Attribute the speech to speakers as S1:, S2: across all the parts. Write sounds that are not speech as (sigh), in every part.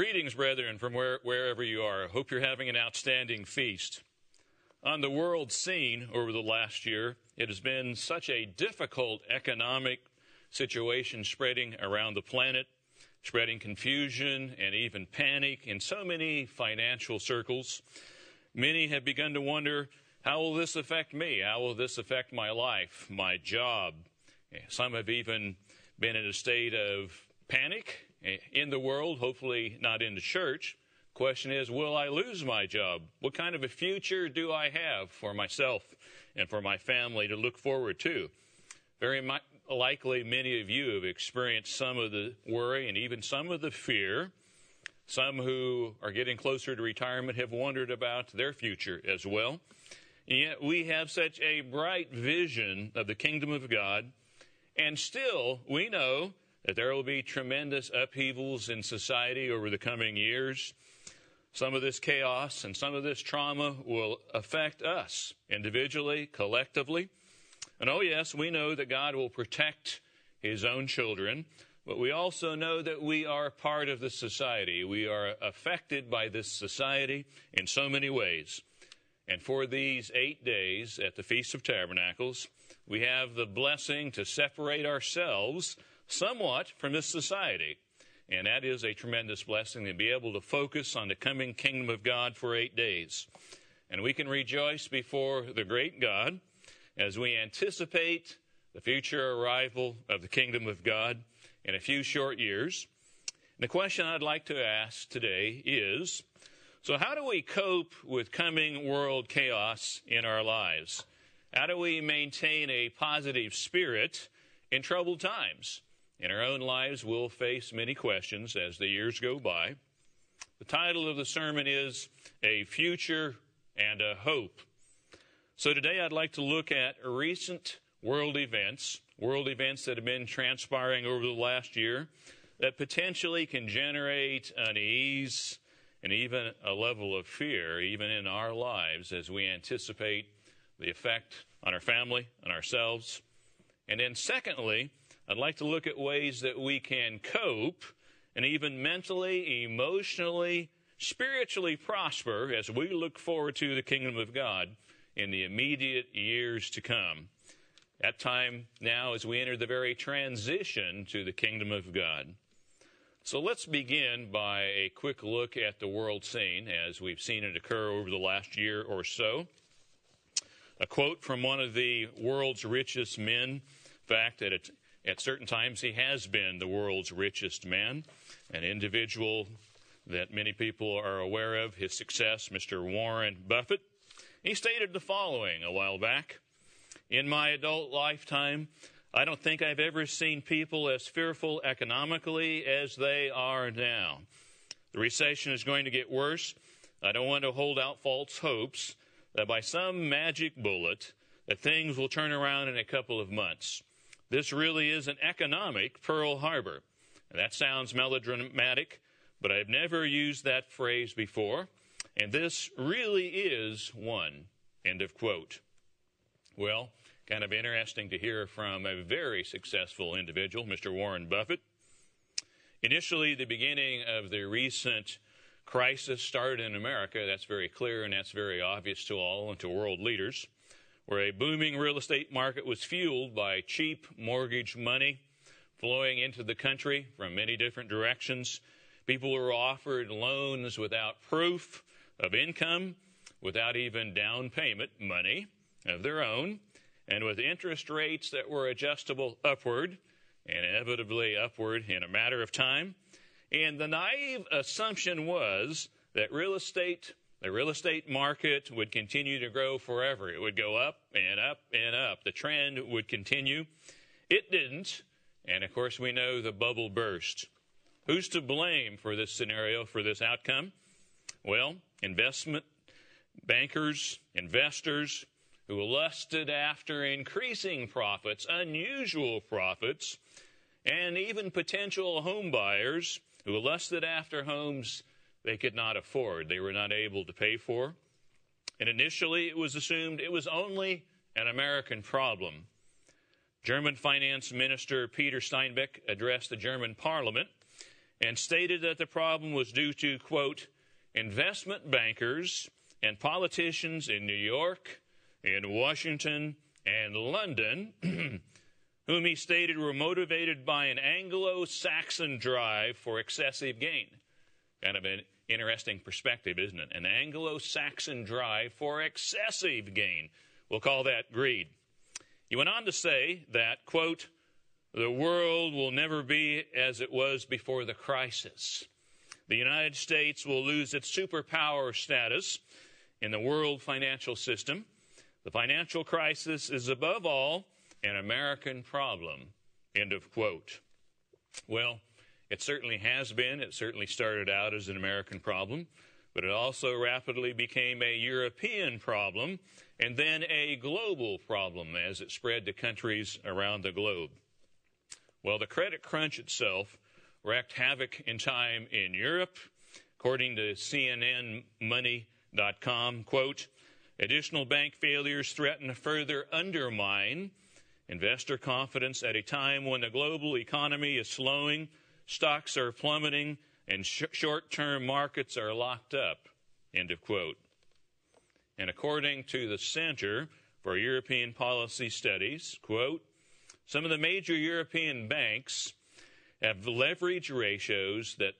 S1: Greetings, brethren, from where, wherever you are. Hope you're having an outstanding feast. On the world scene over the last year, it has been such a difficult economic situation spreading around the planet, spreading confusion and even panic in so many financial circles. Many have begun to wonder how will this affect me? How will this affect my life, my job? Some have even been in a state of panic in the world, hopefully not in the church. Question is, will I lose my job? What kind of a future do I have for myself and for my family to look forward to? Very likely, many of you have experienced some of the worry and even some of the fear. Some who are getting closer to retirement have wondered about their future as well. And yet, we have such a bright vision of the kingdom of God, and still we know that there will be tremendous upheavals in society over the coming years. Some of this chaos and some of this trauma will affect us individually, collectively. And oh, yes, we know that God will protect His own children, but we also know that we are part of the society. We are affected by this society in so many ways. And for these eight days at the Feast of Tabernacles, we have the blessing to separate ourselves somewhat from this society. And that is a tremendous blessing to be able to focus on the coming kingdom of God for eight days. And we can rejoice before the great God as we anticipate the future arrival of the kingdom of God in a few short years. And The question I'd like to ask today is so, how do we cope with coming world chaos in our lives? How do we maintain a positive spirit in troubled times? In our own lives, we'll face many questions as the years go by. The title of the sermon is A Future and a Hope. So today I'd like to look at recent world events, world events that have been transpiring over the last year that potentially can generate unease and even a level of fear, even in our lives, as we anticipate the effect on our family, on ourselves. And then, secondly, I'd like to look at ways that we can cope and even mentally, emotionally, spiritually prosper as we look forward to the kingdom of God in the immediate years to come. That time now as we enter the very transition to the kingdom of God. So let's begin by a quick look at the world scene as we've seen it occur over the last year or so. A quote from one of the world's richest men, in fact, at at certain times, he has been the world's richest man, an individual that many people are aware of, his success, Mr. Warren Buffett. He stated the following a while back In my adult lifetime, I don't think I've ever seen people as fearful economically as they are now. The recession is going to get worse. I don't want to hold out false hopes that by some magic bullet that things will turn around in a couple of months. This really is an economic Pearl Harbor. And that sounds melodramatic, but I've never used that phrase before. And this really is one. End of quote. Well, kind of interesting to hear from a very successful individual, Mr. Warren Buffett. Initially, the beginning of the recent crisis started in America. That's very clear and that's very obvious to all and to world leaders where a booming real estate market was fueled by cheap mortgage money flowing into the country from many different directions. People were offered loans without proof of income, without even down payment money of their own, and with interest rates that were adjustable upward and inevitably upward in a matter of time. And the naive assumption was that real estate the real estate market would continue to grow forever. It would go up and up and up. The trend would continue. It didn't. And of course, we know the bubble burst. Who's to blame for this scenario, for this outcome? Well, investment bankers, investors who lusted after increasing profits, unusual profits, and even potential home buyers who lusted after homes they could not afford, they were not able to pay for. And initially, it was assumed it was only an American problem. German Finance Minister Peter Steinbeck addressed the German parliament, and stated that the problem was due to, quote, investment bankers and politicians in New York, in Washington, and London, (clears throat) whom he stated were motivated by an Anglo Saxon drive for excessive gain. Kind of an interesting perspective, isn't it? An Anglo Saxon drive for excessive gain. We'll call that greed. He went on to say that, quote, the world will never be as it was before the crisis. The United States will lose its superpower status in the world financial system. The financial crisis is above all an American problem. End of quote. Well, it certainly has been. It certainly started out as an American problem, but it also rapidly became a European problem and then a global problem as it spread to countries around the globe. Well, the credit crunch itself wreaked havoc in time in Europe. According to CNNMoney.com, quote, additional bank failures threaten to further undermine investor confidence at a time when the global economy is slowing, stocks are plummeting, and sh- short term markets are locked up. End of quote. And according to the Center for European Policy Studies, quote, some of the major European banks have leverage ratios that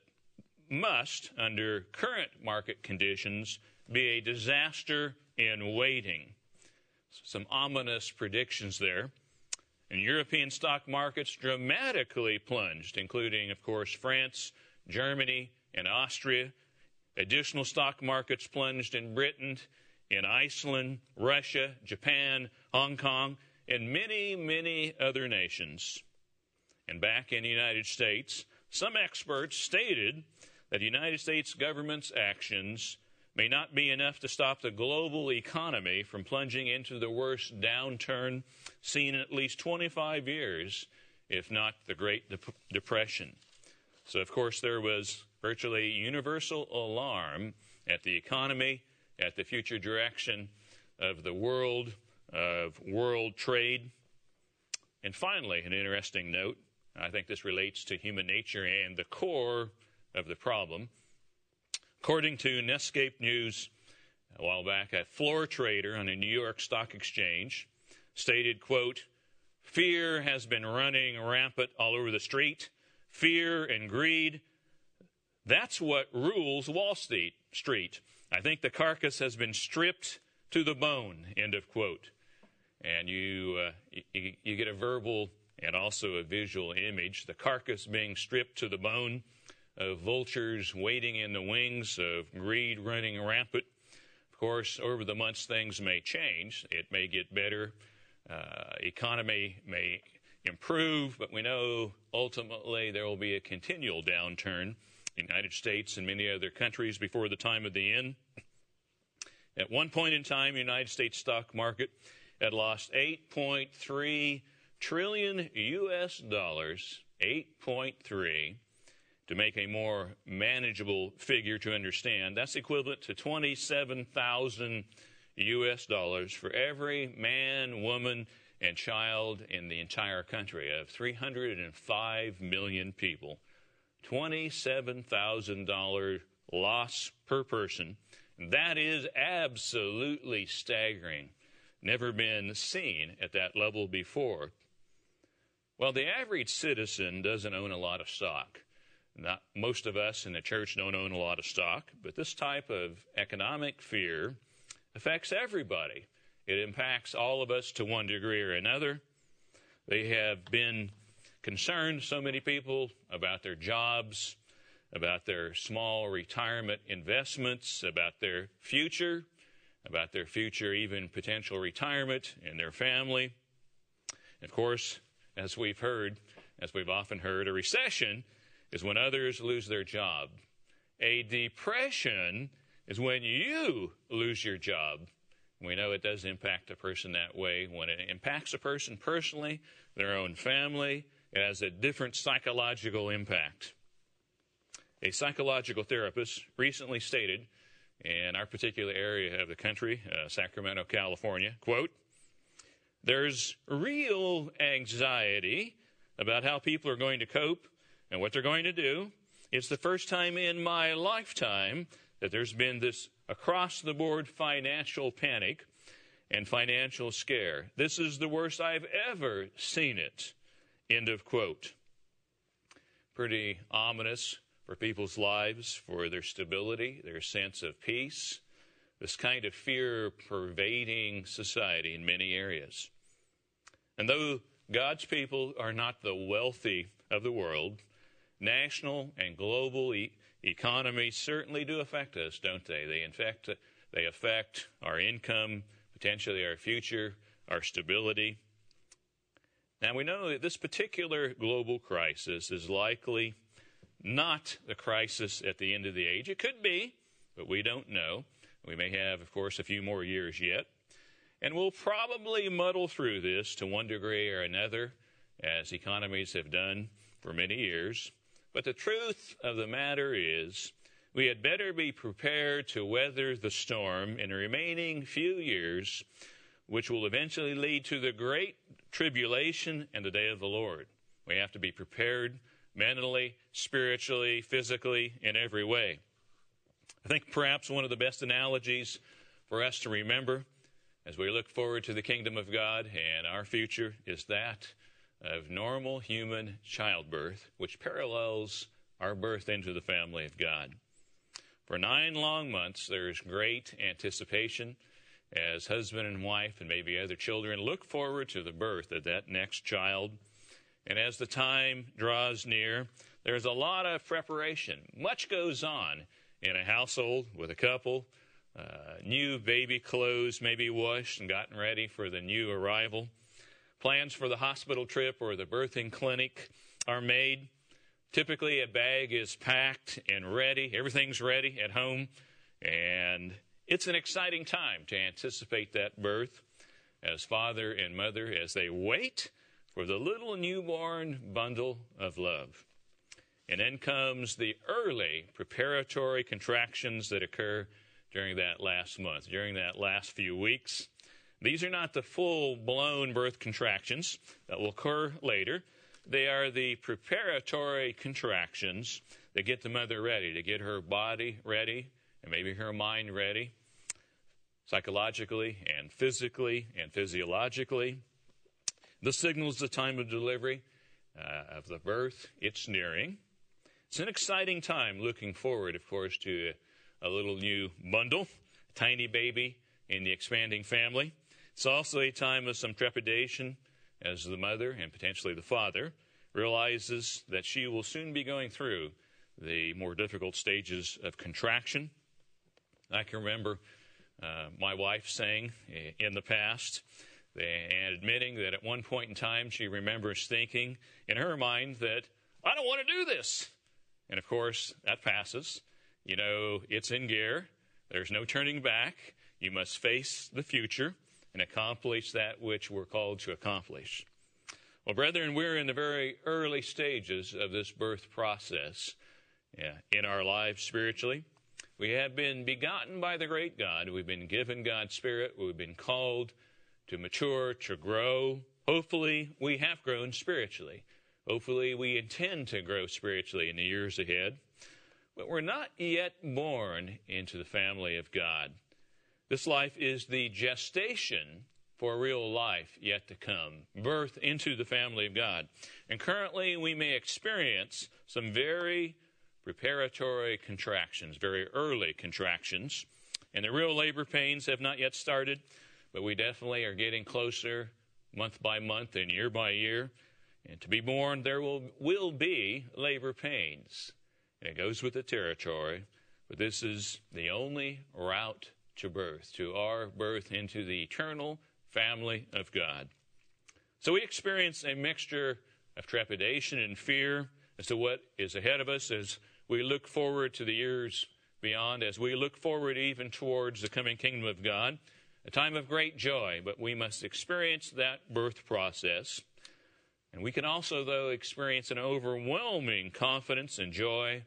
S1: must, under current market conditions, be a disaster in waiting. Some ominous predictions there. And European stock markets dramatically plunged, including, of course, France, Germany, and Austria. Additional stock markets plunged in Britain, in Iceland, Russia, Japan, Hong Kong, and many, many other nations. And back in the United States, some experts stated that the United States government's actions may not be enough to stop the global economy from plunging into the worst downturn seen in at least 25 years, if not the Great Depression. So, of course, there was virtually universal alarm at the economy, at the future direction of the world, of world trade. And finally, an interesting note I think this relates to human nature and the core of the problem. According to Netscape News a while back, a floor trader on a New York stock exchange stated, quote, fear has been running rampant all over the street. Fear and greed, that's what rules Wall Street. I think the carcass has been stripped to the bone, end of quote and you, uh, you, you get a verbal and also a visual image. The carcass being stripped to the bone, of vultures waiting in the wings, of greed running rampant. Of course, over the months, things may change. It may get better. Uh, economy may improve, but we know ultimately there will be a continual downturn in the United States and many other countries before the time of the end. At one point in time, the United States stock market had lost 8.3 trillion US dollars, 8.3 to make a more manageable figure to understand. That's equivalent to 27,000 US dollars for every man, woman, and child in the entire country of 305 million people. $27,000 loss per person. That is absolutely staggering never been seen at that level before. Well, the average citizen doesn't own a lot of stock. Not most of us in the church don't own a lot of stock, but this type of economic fear affects everybody. It impacts all of us to one degree or another. They have been concerned, so many people, about their jobs, about their small retirement investments, about their future about their future, even potential retirement and their family. Of course, as we've heard, as we've often heard, a recession is when others lose their job. A depression is when you lose your job. We know it does impact a person that way. When it impacts a person personally, their own family, it has a different psychological impact. A psychological therapist recently stated in our particular area of the country, uh, Sacramento, California, quote, there's real anxiety about how people are going to cope and what they're going to do It's the first time in my lifetime that there's been this across the board financial panic and financial scare. This is the worst I've ever seen it. End of quote. Pretty ominous for people's lives, for their stability, their sense of peace, this kind of fear pervading society in many areas. And though God's people are not the wealthy of the world, national and global e- economies certainly do affect us, don't they? They affect, they affect our income, potentially our future, our stability. Now, we know that this particular global crisis is likely not the crisis at the end of the age. It could be, but we don't know. We may have, of course, a few more years yet. And we'll probably muddle through this to one degree or another, as economies have done for many years. But the truth of the matter is, we had better be prepared to weather the storm in the remaining few years, which will eventually lead to the great tribulation and the day of the Lord. We have to be prepared mentally, spiritually, physically, in every way. I think perhaps one of the best analogies for us to remember as we look forward to the kingdom of God and our future is that of normal human childbirth, which parallels our birth into the family of God. For nine long months, there is great anticipation as husband and wife and maybe other children look forward to the birth of that next child. And as the time draws near, there's a lot of preparation. Much goes on in a household with a couple. Uh, new baby clothes may be washed and gotten ready for the new arrival. Plans for the hospital trip or the birthing clinic are made. Typically, a bag is packed and ready. Everything's ready at home. And it's an exciting time to anticipate that birth as father and mother as they wait for the little newborn bundle of love. And then comes the early preparatory contractions that occur during that last month, during that last few weeks. These are not the full blown birth contractions that will occur later. They are the preparatory contractions that get the mother ready, to get her body ready, and maybe her mind ready, psychologically and physically and physiologically. This signals the time of delivery uh, of the birth. It's nearing. It's an exciting time looking forward, of course, to a, a little new bundle, tiny baby in the expanding family. It's also a time of some trepidation as the mother and potentially the father realizes that she will soon be going through the more difficult stages of contraction. I can remember uh, my wife saying in the past, and admitting that at one point in time she remembers thinking in her mind that, I don't want to do this. And of course, that passes. You know, it's in gear. There's no turning back. You must face the future and accomplish that which we're called to accomplish. Well, brethren, we're in the very early stages of this birth process yeah, in our lives spiritually. We have been begotten by the great God. We've been given God's Spirit. We've been called to mature, to grow. Hopefully, we have grown spiritually. Hopefully, we intend to grow spiritually in the years ahead. But we're not yet born into the family of God. This life is the gestation for real life yet to come, birth into the family of God. And currently, we may experience some very preparatory contractions, very early contractions. And the real labor pains have not yet started, but we definitely are getting closer month by month and year by year. And to be born, there will, will be labor pains. And it goes with the territory, but this is the only route to birth, to our birth into the eternal family of God. So we experience a mixture of trepidation and fear as to what is ahead of us as we look forward to the years beyond, as we look forward even towards the coming kingdom of God, a time of great joy, but we must experience that birth process. And we can also, though, experience an overwhelming confidence and joy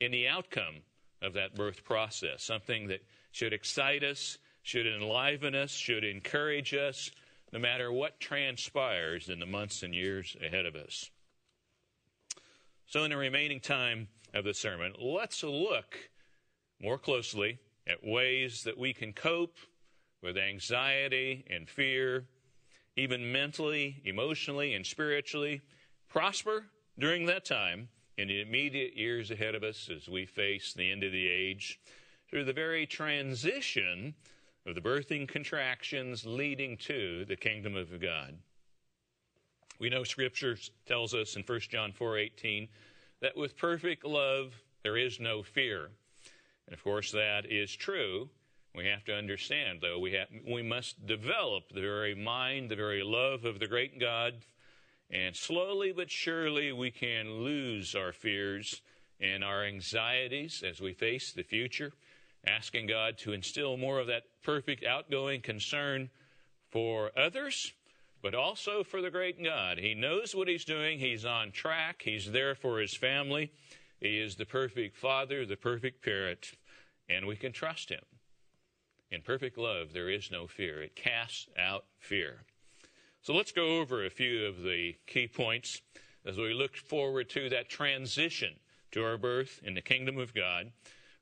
S1: in the outcome of that birth process, something that should excite us, should enliven us, should encourage us, no matter what transpires in the months and years ahead of us. So, in the remaining time of the sermon, let's look more closely at ways that we can cope with anxiety and fear, even mentally, emotionally, and spiritually, prosper during that time in the immediate years ahead of us as we face the end of the age, through the very transition of the birthing contractions leading to the kingdom of God. We know Scripture tells us in 1 John 4:18 that with perfect love there is no fear. And of course that is true. We have to understand though we have, we must develop the very mind, the very love of the great God and slowly but surely, we can lose our fears and our anxieties as we face the future, asking God to instill more of that perfect outgoing concern for others, but also for the great God. He knows what He's doing, He's on track, He's there for His family. He is the perfect Father, the perfect parent, and we can trust Him. In perfect love, there is no fear. It casts out fear. So let's go over a few of the key points as we look forward to that transition to our birth in the kingdom of God.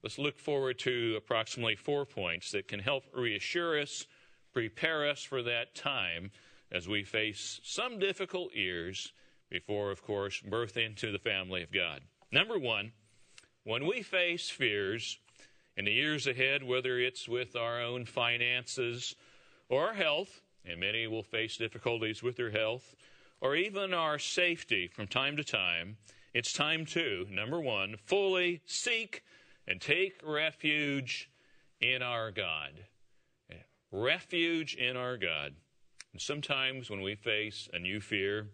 S1: Let's look forward to approximately four points that can help reassure us, prepare us for that time as we face some difficult years before, of course, birth into the family of God. Number one, when we face fears in the years ahead, whether it's with our own finances or health, and many will face difficulties with their health or even our safety from time to time, it's time to, number one, fully seek and take refuge in our God. Refuge in our God. And sometimes when we face a new fear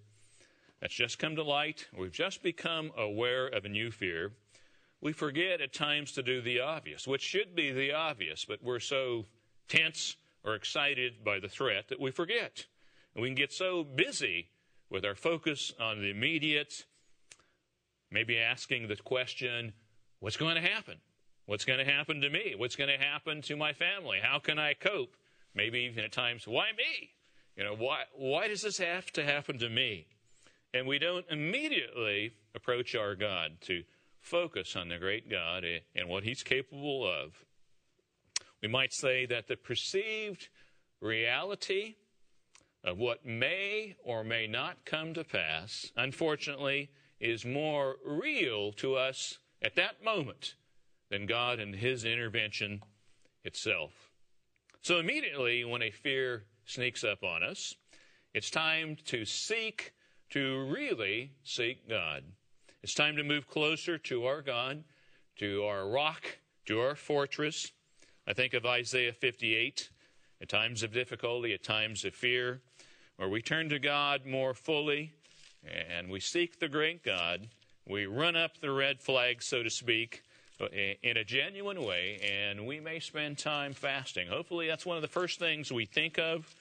S1: that's just come to light, we've just become aware of a new fear, we forget at times to do the obvious, which should be the obvious, but we're so tense or excited by the threat that we forget. And we can get so busy with our focus on the immediate, maybe asking the question, what's going to happen? What's going to happen to me? What's going to happen to my family? How can I cope? Maybe even at times, why me? You know, why, why does this have to happen to me? And we don't immediately approach our God to focus on the great God and what He's capable of. We might say that the perceived reality of what may or may not come to pass, unfortunately, is more real to us at that moment than God and His intervention itself. So immediately, when a fear sneaks up on us, it's time to seek, to really seek God. It's time to move closer to our God, to our rock, to our fortress, I think of Isaiah 58, at times of difficulty, at times of fear, where we turn to God more fully and we seek the great God. We run up the red flag, so to speak, uh, in a genuine way, and we may spend time fasting. Hopefully, that's one of the first things we think of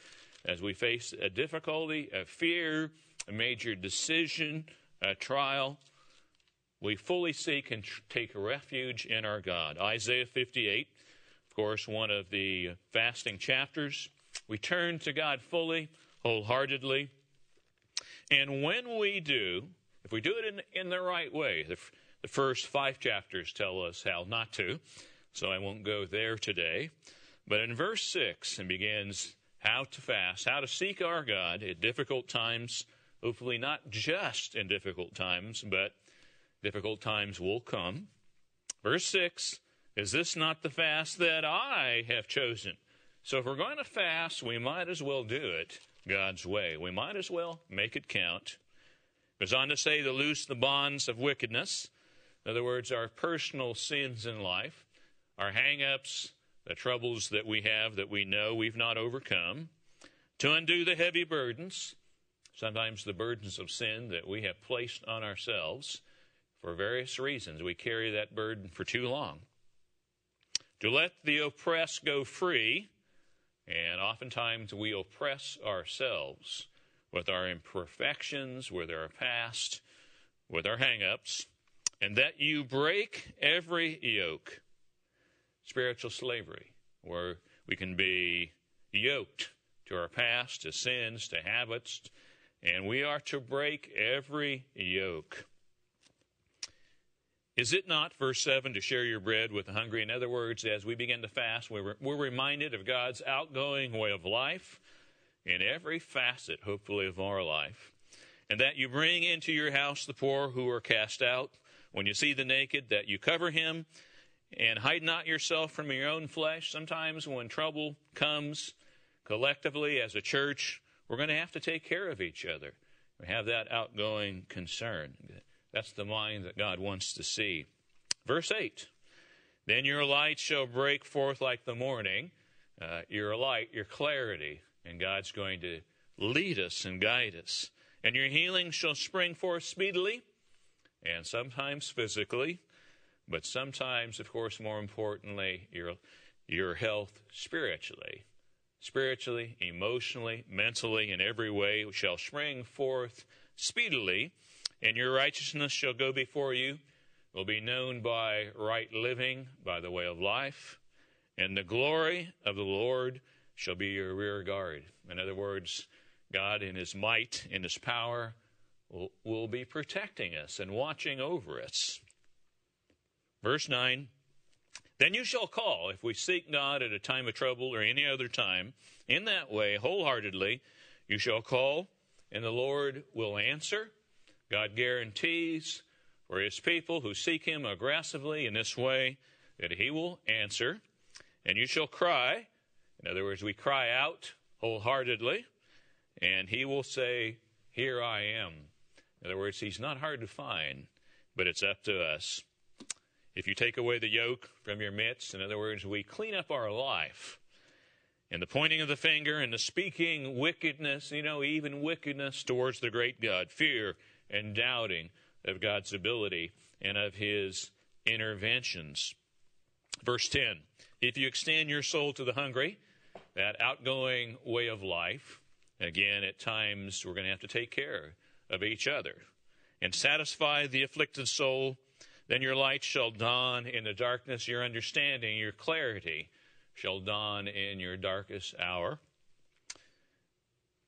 S1: as we face a difficulty, a fear, a major decision, a trial. We fully seek and take refuge in our God. Isaiah 58 of course, one of the fasting chapters. We turn to God fully, wholeheartedly. And when we do, if we do it in, in the right way, the, the first five chapters tell us how not to, so I won't go there today. But in verse 6, it begins how to fast, how to seek our God at difficult times, hopefully not just in difficult times, but difficult times will come. Verse 6 is this not the fast that I have chosen? So if we're going to fast, we might as well do it God's way. We might as well make it count. Goes on to say to loose the bonds of wickedness. In other words, our personal sins in life, our hang ups, the troubles that we have that we know we've not overcome, to undo the heavy burdens, sometimes the burdens of sin that we have placed on ourselves for various reasons. We carry that burden for too long to let the oppressed go free, and oftentimes we oppress ourselves with our imperfections, with our past, with our hangups, and that you break every yoke. Spiritual slavery, where we can be yoked to our past, to sins, to habits, and we are to break every yoke. Is it not, verse 7, to share your bread with the hungry? In other words, as we begin to fast, we're, we're reminded of God's outgoing way of life in every facet, hopefully, of our life. And that you bring into your house the poor who are cast out. When you see the naked, that you cover him and hide not yourself from your own flesh. Sometimes when trouble comes collectively as a church, we're going to have to take care of each other. We have that outgoing concern. That's the mind that God wants to see. Verse 8 Then your light shall break forth like the morning, uh, your light, your clarity, and God's going to lead us and guide us. And your healing shall spring forth speedily, and sometimes physically, but sometimes, of course, more importantly, your, your health spiritually. Spiritually, emotionally, mentally, in every way shall spring forth speedily and your righteousness shall go before you, will be known by right living, by the way of life, and the glory of the Lord shall be your rear guard. In other words, God in his might, in his power, will, will be protecting us and watching over us. Verse 9 Then you shall call, if we seek God at a time of trouble or any other time, in that way, wholeheartedly, you shall call, and the Lord will answer. God guarantees for his people who seek him aggressively in this way that he will answer. And you shall cry. In other words, we cry out wholeheartedly, and he will say, Here I am. In other words, he's not hard to find, but it's up to us. If you take away the yoke from your midst, in other words, we clean up our life. And the pointing of the finger and the speaking wickedness, you know, even wickedness towards the great God, fear, and doubting of God's ability and of his interventions. Verse 10 If you extend your soul to the hungry, that outgoing way of life, again, at times we're going to have to take care of each other, and satisfy the afflicted soul, then your light shall dawn in the darkness, your understanding, your clarity shall dawn in your darkest hour.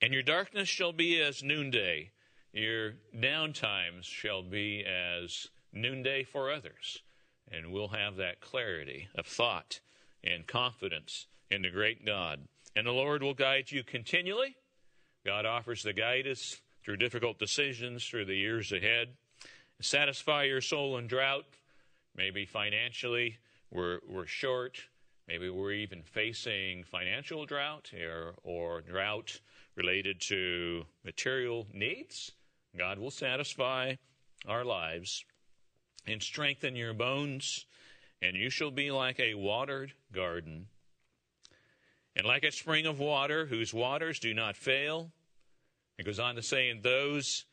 S1: And your darkness shall be as noonday, your downtimes shall be as noonday for others, and we'll have that clarity of thought and confidence in the great God. And the Lord will guide you continually. God offers the guidance through difficult decisions through the years ahead. Satisfy your soul in drought. Maybe financially we're, we're short. Maybe we're even facing financial drought or, or drought related to material needs. God will satisfy our lives and strengthen your bones, and you shall be like a watered garden, and like a spring of water whose waters do not fail. It goes on to say, And those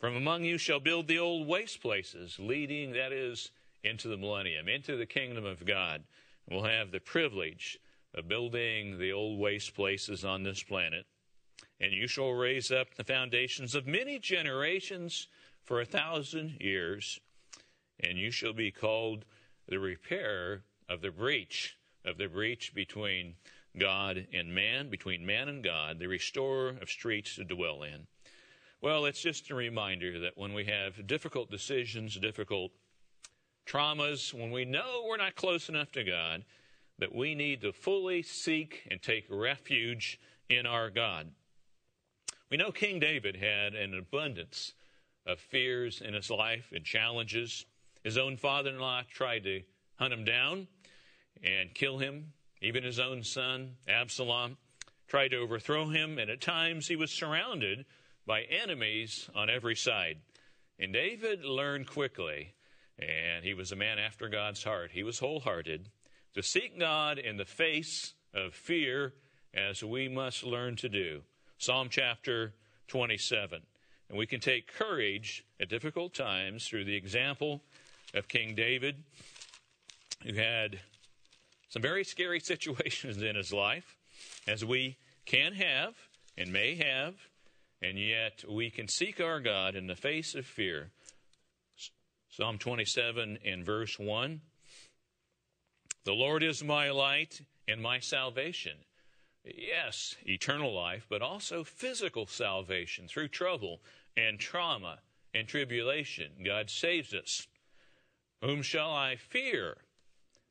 S1: from among you shall build the old waste places, leading, that is, into the millennium, into the kingdom of God. We'll have the privilege of building the old waste places on this planet and you shall raise up the foundations of many generations for a thousand years, and you shall be called the repairer of the breach, of the breach between God and man, between man and God, the restorer of streets to dwell in. Well, it's just a reminder that when we have difficult decisions, difficult traumas, when we know we're not close enough to God, that we need to fully seek and take refuge in our God. We know King David had an abundance of fears in his life and challenges. His own father in law tried to hunt him down and kill him. Even his own son, Absalom, tried to overthrow him, and at times he was surrounded by enemies on every side. And David learned quickly, and he was a man after God's heart. He was wholehearted to seek God in the face of fear, as we must learn to do. Psalm chapter 27. And we can take courage at difficult times through the example of King David, who had some very scary (laughs) situations in his life, as we can have and may have, and yet we can seek our God in the face of fear. Psalm 27 in verse 1 The Lord is my light and my salvation. Yes, eternal life, but also physical salvation through trouble and trauma and tribulation. God saves us. Whom shall I fear?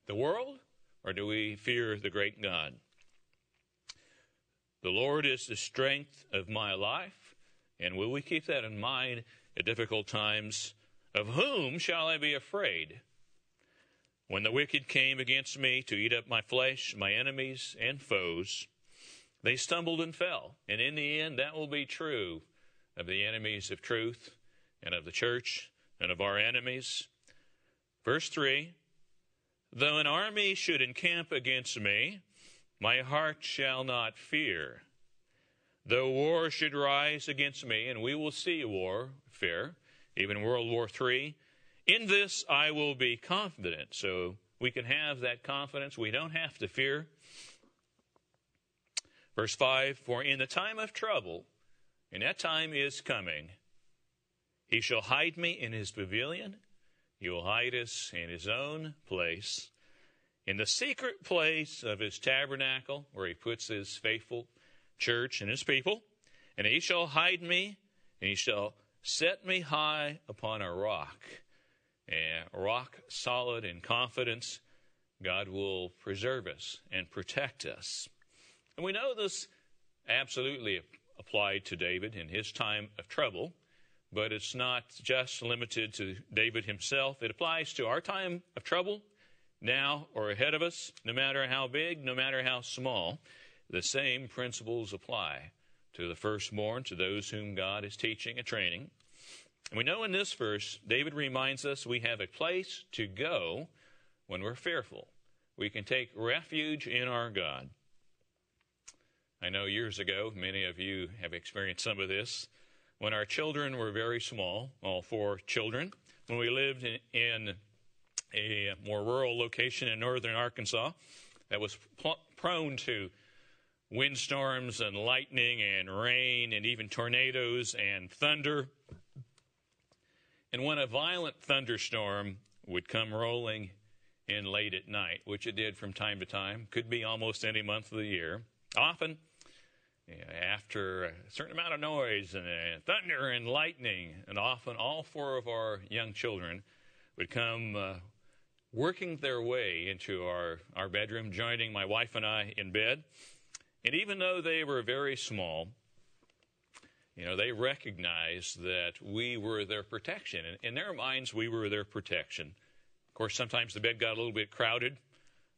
S1: The world? Or do we fear the great God? The Lord is the strength of my life. And will we keep that in mind at difficult times? Of whom shall I be afraid? When the wicked came against me to eat up my flesh, my enemies and foes, they stumbled and fell. And in the end, that will be true of the enemies of truth and of the church and of our enemies. Verse 3 Though an army should encamp against me, my heart shall not fear. Though war should rise against me, and we will see war, fear, even World War III, in this I will be confident. So we can have that confidence. We don't have to fear. Verse 5 For in the time of trouble, and that time is coming, he shall hide me in his pavilion. He will hide us in his own place, in the secret place of his tabernacle, where he puts his faithful church and his people. And he shall hide me, and he shall set me high upon a rock. A rock solid in confidence. God will preserve us and protect us. And we know this absolutely applied to David in his time of trouble, but it's not just limited to David himself. It applies to our time of trouble, now or ahead of us, no matter how big, no matter how small. The same principles apply to the firstborn, to those whom God is teaching and training. And we know in this verse, David reminds us we have a place to go when we're fearful. We can take refuge in our God. I know years ago, many of you have experienced some of this. When our children were very small, all four children, when we lived in, in a more rural location in northern Arkansas that was pl- prone to windstorms and lightning and rain and even tornadoes and thunder. And when a violent thunderstorm would come rolling in late at night, which it did from time to time, could be almost any month of the year, often after a certain amount of noise and uh, thunder and lightning, and often all four of our young children would come uh, working their way into our, our bedroom, joining my wife and I in bed. And even though they were very small, you know, they recognized that we were their protection. And in their minds, we were their protection. Of course, sometimes the bed got a little bit crowded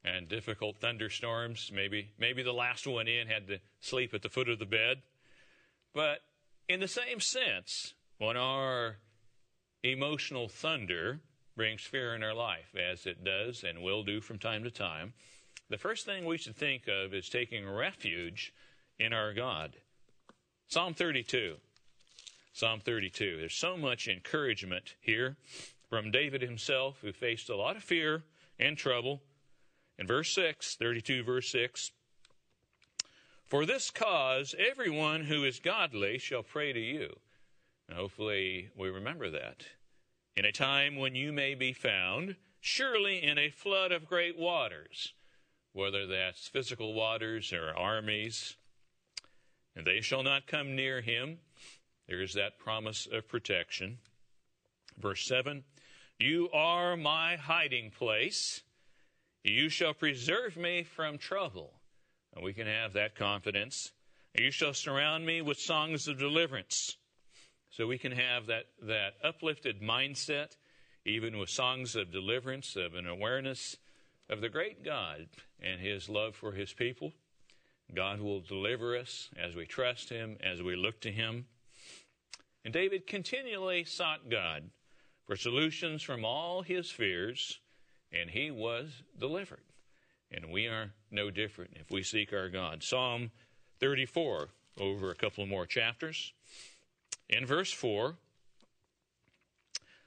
S1: and difficult thunderstorms. Maybe, maybe the last one in had to sleep at the foot of the bed. But in the same sense, when our emotional thunder brings fear in our life, as it does and will do from time to time, the first thing we should think of is taking refuge in our God. Psalm 32. Psalm 32. There's so much encouragement here from David himself, who faced a lot of fear and trouble in verse 6, 32 verse 6, For this cause everyone who is godly shall pray to you. And hopefully we remember that. In a time when you may be found, surely in a flood of great waters, whether that's physical waters or armies, and they shall not come near him. There's that promise of protection. Verse 7 You are my hiding place. You shall preserve me from trouble. And we can have that confidence. You shall surround me with songs of deliverance. So we can have that, that uplifted mindset, even with songs of deliverance, of an awareness of the great God and his love for his people. God will deliver us as we trust him, as we look to him. And David continually sought God for solutions from all his fears and he was delivered. And we are no different if we seek our God. Psalm 34, over a couple more chapters. In verse 4,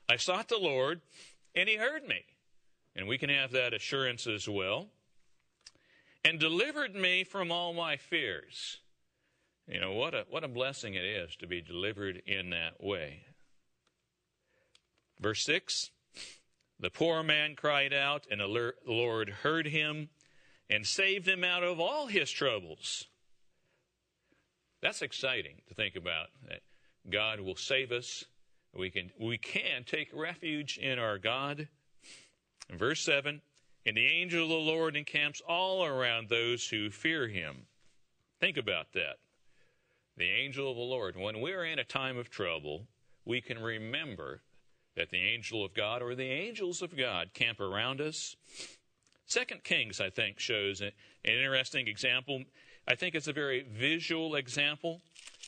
S1: I sought the Lord, and he heard me. And we can have that assurance as well. And delivered me from all my fears. You know, what a, what a blessing it is to be delivered in that way. Verse 6 the poor man cried out, and the Lord heard him and saved him out of all his troubles. That's exciting to think about. That God will save us. We can, we can take refuge in our God. In verse 7, and the angel of the Lord encamps all around those who fear him. Think about that. The angel of the Lord. When we're in a time of trouble, we can remember that the angel of God or the angels of God camp around us. Second Kings, I think, shows an interesting example. I think it's a very visual example,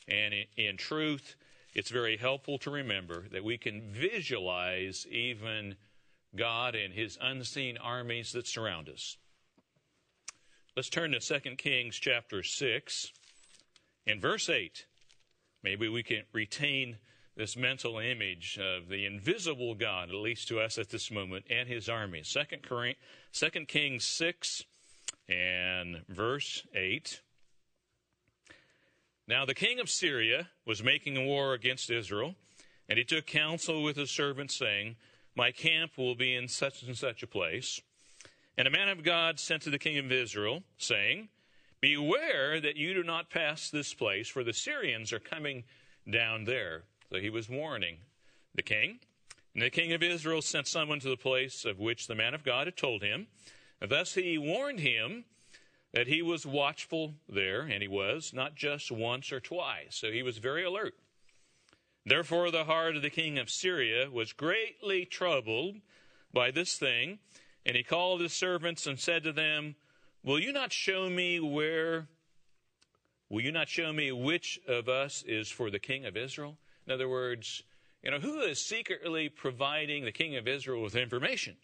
S1: and in truth, it's very helpful to remember that we can visualize even God and his unseen armies that surround us. Let's turn to 2 Kings chapter 6 and verse 8. Maybe we can retain this mental image of the invisible God, at least to us at this moment, and his army. 2 Second Kings 6 and verse 8. Now the king of Syria was making war against Israel, and he took counsel with his servants, saying, My camp will be in such and such a place. And a man of God sent to the king of Israel, saying, Beware that you do not pass this place, for the Syrians are coming down there. So he was warning the king. And the king of Israel sent someone to the place of which the man of God had told him. And thus he warned him that he was watchful there, and he was, not just once or twice. So he was very alert. Therefore, the heart of the king of Syria was greatly troubled by this thing, and he called his servants and said to them, Will you not show me where, will you not show me which of us is for the king of Israel? In other words, you know, who is secretly providing the king of Israel with information?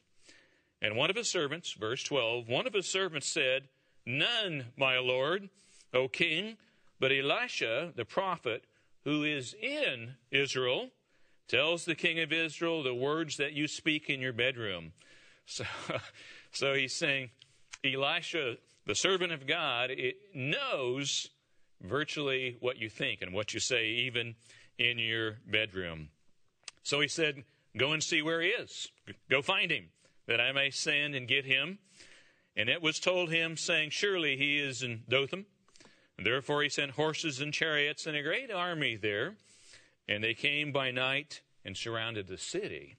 S1: And one of his servants, verse 12, one of his servants said, None, my lord, O king, but Elisha, the prophet, who is in Israel, tells the king of Israel the words that you speak in your bedroom. So, (laughs) so he's saying, Elisha, the servant of God, knows virtually what you think and what you say, even in your bedroom. So he said, Go and see where he is. Go find him, that I may send and get him. And it was told him, saying, Surely he is in Dothan. And therefore he sent horses and chariots and a great army there. And they came by night and surrounded the city.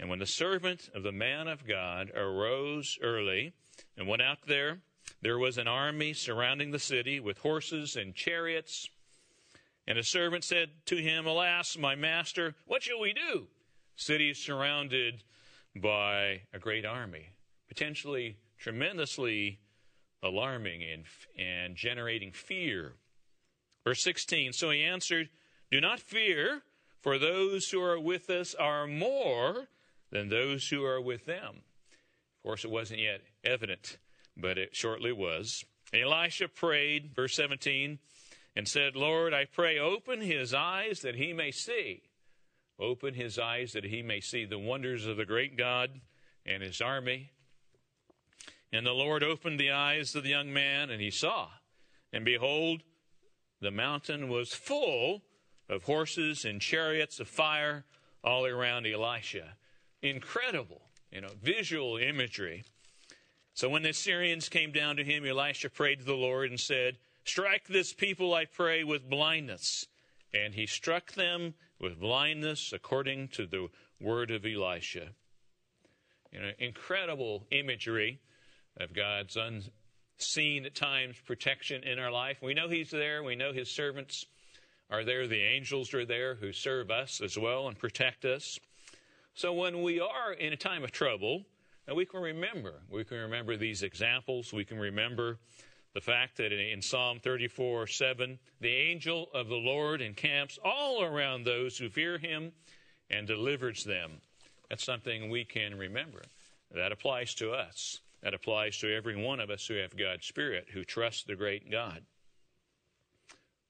S1: And when the servant of the man of God arose early and went out there, there was an army surrounding the city with horses and chariots. And a servant said to him, Alas, my master, what shall we do? City is surrounded by a great army, potentially tremendously alarming and, and generating fear. Verse 16 So he answered, Do not fear, for those who are with us are more than those who are with them. Of course, it wasn't yet evident, but it shortly was. And Elisha prayed, verse 17, and said, Lord, I pray, open his eyes that he may see. Open his eyes that he may see the wonders of the great God and his army. And the Lord opened the eyes of the young man, and he saw. And behold, the mountain was full of horses and chariots of fire all around Elisha. Incredible, you know, visual imagery. So when the Syrians came down to him, Elisha prayed to the Lord and said, Strike this people, I pray, with blindness. And he struck them with blindness according to the word of Elisha. You know, incredible imagery of God's unseen at times protection in our life. We know He's there. We know His servants are there. The angels are there who serve us as well and protect us. So when we are in a time of trouble, we can remember. We can remember these examples. We can remember the fact that in Psalm 34 7, the angel of the Lord encamps all around those who fear him and delivers them. That's something we can remember. That applies to us. That applies to every one of us who have God's Spirit, who trust the great God.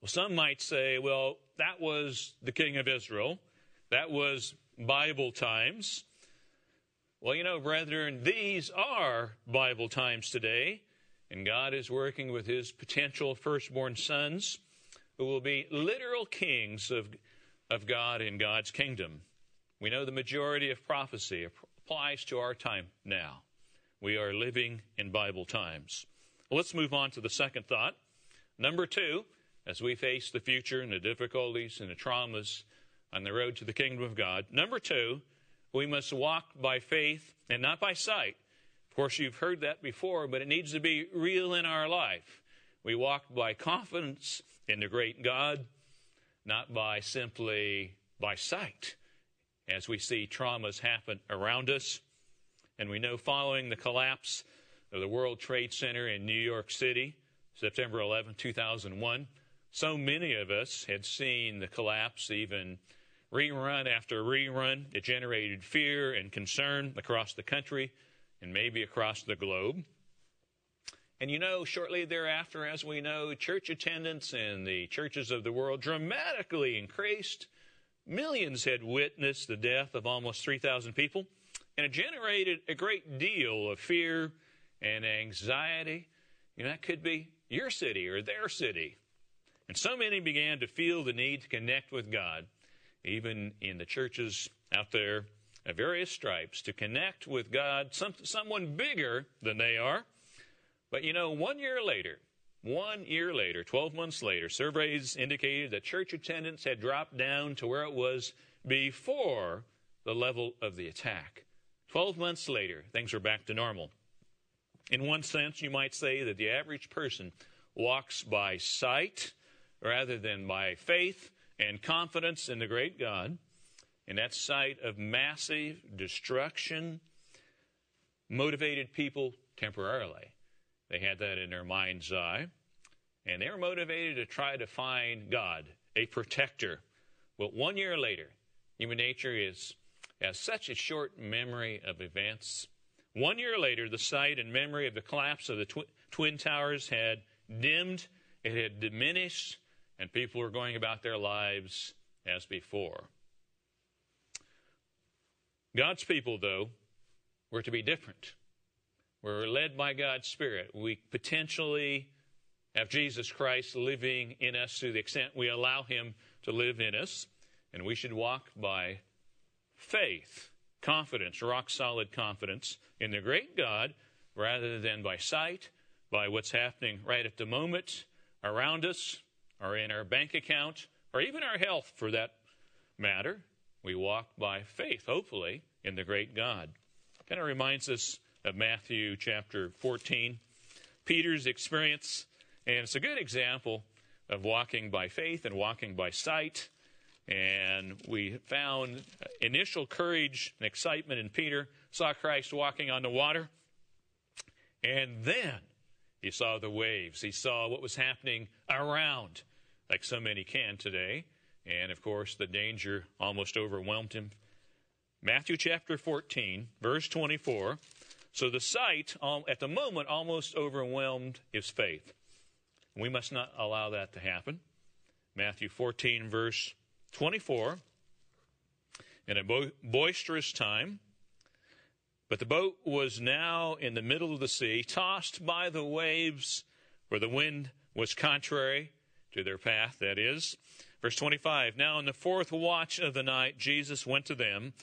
S1: Well, some might say, well, that was the king of Israel. That was Bible times. Well, you know, brethren, these are Bible times today. And God is working with his potential firstborn sons who will be literal kings of, of God in God's kingdom. We know the majority of prophecy applies to our time now. We are living in Bible times. Well, let's move on to the second thought. Number two, as we face the future and the difficulties and the traumas on the road to the kingdom of God, number two, we must walk by faith and not by sight. Of course, you've heard that before, but it needs to be real in our life. We walk by confidence in the great God, not by simply by sight, as we see traumas happen around us. And we know following the collapse of the World Trade Center in New York City, September 11, 2001, so many of us had seen the collapse, even rerun after rerun. It generated fear and concern across the country and maybe across the globe. And you know, shortly thereafter, as we know, church attendance in the churches of the world dramatically increased. Millions had witnessed the death of almost 3,000 people, and it generated a great deal of fear and anxiety. You know, that could be your city or their city. And so many began to feel the need to connect with God, even in the churches out there of various stripes, to connect with God, some, someone bigger than they are. But you know, one year later, one year later, 12 months later, surveys indicated that church attendance had dropped down to where it was before the level of the attack. 12 months later, things are back to normal. In one sense, you might say that the average person walks by sight rather than by faith and confidence in the great God. And that sight of massive destruction motivated people temporarily. They had that in their mind's eye. And they were motivated to try to find God, a protector. But one year later, human nature is, has such a short memory of events. One year later, the sight and memory of the collapse of the tw- Twin Towers had dimmed, it had diminished, and people were going about their lives as before. God's people, though, were to be different. We're led by God's Spirit. We potentially have Jesus Christ living in us to the extent we allow Him to live in us. And we should walk by faith, confidence, rock solid confidence in the great God rather than by sight, by what's happening right at the moment around us, or in our bank account, or even our health for that matter. We walk by faith, hopefully, in the great God. Kind of reminds us of Matthew chapter 14, Peter's experience, and it's a good example of walking by faith and walking by sight. And we found initial courage and excitement in Peter, saw Christ walking on the water, and then he saw the waves. He saw what was happening around like so many can today. And of course, the danger almost overwhelmed him. Matthew chapter 14, verse 24. So the sight at the moment almost overwhelmed his faith. We must not allow that to happen. Matthew 14, verse 24. In a bo- boisterous time, but the boat was now in the middle of the sea, tossed by the waves, where the wind was contrary to their path, that is. Verse 25 Now in the fourth watch of the night, Jesus went to them,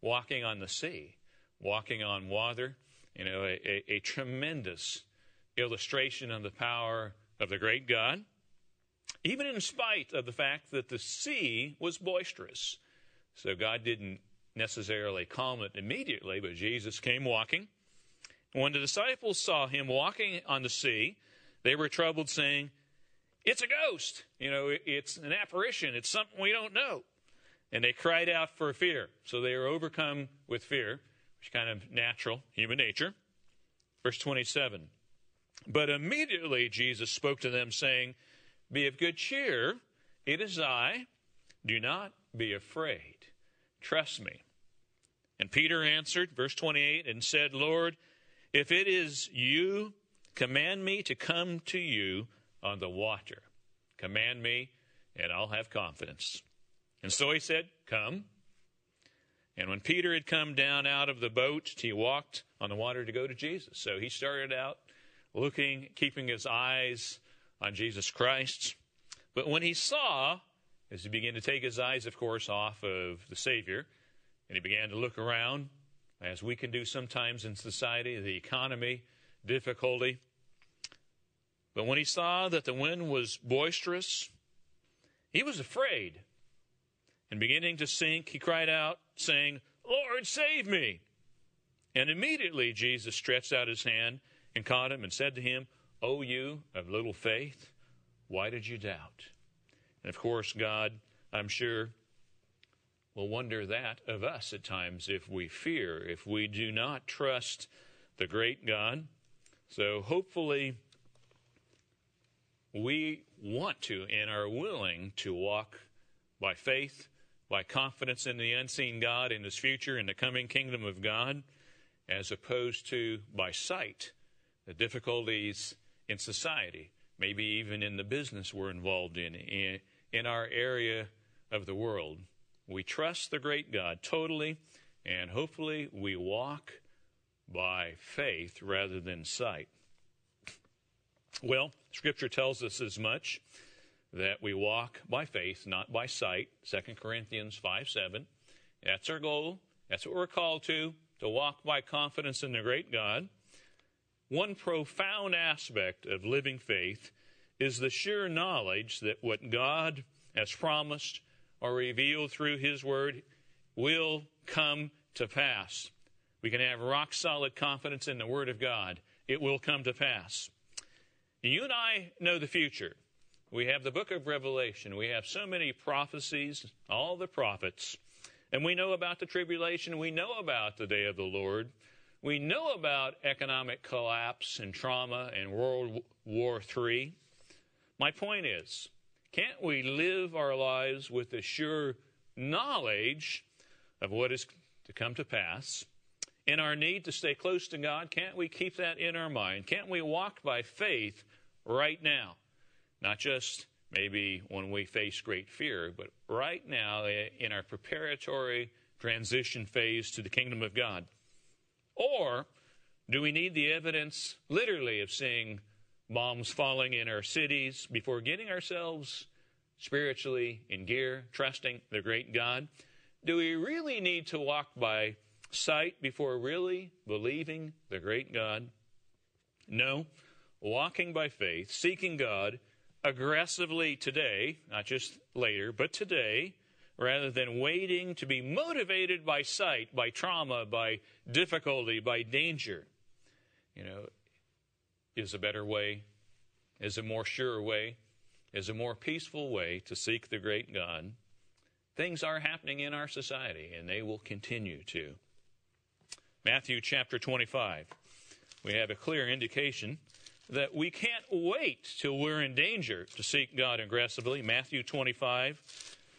S1: walking on the sea, walking on water. You know, a, a, a tremendous illustration of the power of the great God, even in spite of the fact that the sea was boisterous. So God didn't necessarily calm it immediately, but Jesus came walking. When the disciples saw him walking on the sea, they were troubled, saying, it's a ghost. You know, it's an apparition. It's something we don't know. And they cried out for fear. So they were overcome with fear, which is kind of natural, human nature. Verse 27. But immediately Jesus spoke to them, saying, Be of good cheer. It is I. Do not be afraid. Trust me. And Peter answered, verse 28, and said, Lord, if it is you, command me to come to you on the water. Command me, and I'll have confidence. And so he said, Come. And when Peter had come down out of the boat, he walked on the water to go to Jesus. So he started out looking, keeping his eyes on Jesus Christ. But when he saw, as he began to take his eyes, of course, off of the Savior, and he began to look around, as we can do sometimes in society, the economy, difficulty, but when he saw that the wind was boisterous, he was afraid. And beginning to sink, he cried out, saying, Lord, save me. And immediately Jesus stretched out his hand and caught him and said to him, O you of little faith, why did you doubt? And of course, God, I'm sure, will wonder that of us at times if we fear, if we do not trust the great God. So hopefully, we want to and are willing to walk by faith, by confidence in the unseen God, in His future, in the coming kingdom of God, as opposed to by sight, the difficulties in society, maybe even in the business we're involved in, in, in our area of the world. We trust the great God totally, and hopefully we walk by faith rather than sight. Well, Scripture tells us as much that we walk by faith, not by sight. 2 Corinthians 5 7. That's our goal. That's what we're called to, to walk by confidence in the great God. One profound aspect of living faith is the sure knowledge that what God has promised or revealed through His Word will come to pass. We can have rock solid confidence in the Word of God. It will come to pass. You and I know the future. We have the book of Revelation. We have so many prophecies, all the prophets. And we know about the tribulation. We know about the day of the Lord. We know about economic collapse and trauma and World War III. My point is, can't we live our lives with the sure knowledge of what is to come to pass? In our need to stay close to God, can't we keep that in our mind? Can't we walk by faith right now? Not just maybe when we face great fear, but right now in our preparatory transition phase to the kingdom of God. Or do we need the evidence, literally, of seeing bombs falling in our cities before getting ourselves spiritually in gear, trusting the great God? Do we really need to walk by sight before really believing the great God? No. Walking by faith, seeking God aggressively today, not just later, but today, rather than waiting to be motivated by sight, by trauma, by difficulty, by danger, you know, is a better way, is a more sure way, is a more peaceful way to seek the great God. Things are happening in our society, and they will continue to. Matthew chapter 25. We have a clear indication that we can't wait till we're in danger to seek God aggressively. Matthew 25,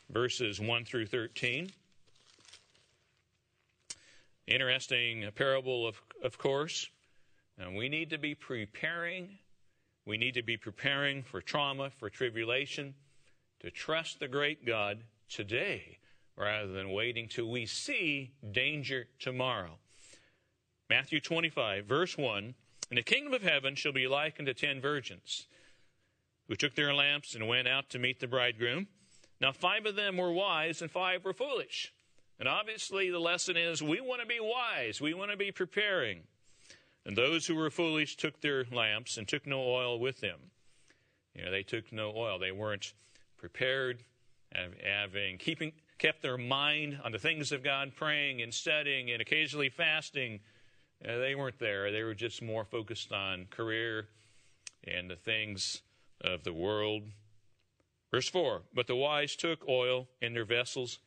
S1: verses 1 through 13. Interesting parable, of, of course. And we need to be preparing. We need to be preparing for trauma, for tribulation, to trust the great God today rather than waiting till we see danger tomorrow. Matthew 25, verse 1 And the kingdom of heaven shall be likened to ten virgins who took their lamps and went out to meet the bridegroom. Now, five of them were wise and five were foolish. And obviously, the lesson is we want to be wise, we want to be preparing. And those who were foolish took their lamps and took no oil with them. You know, they took no oil. They weren't prepared, having keeping kept their mind on the things of God, praying and studying and occasionally fasting. Uh, they weren't there. They were just more focused on career and the things of the world. Verse 4 But the wise took oil in their vessels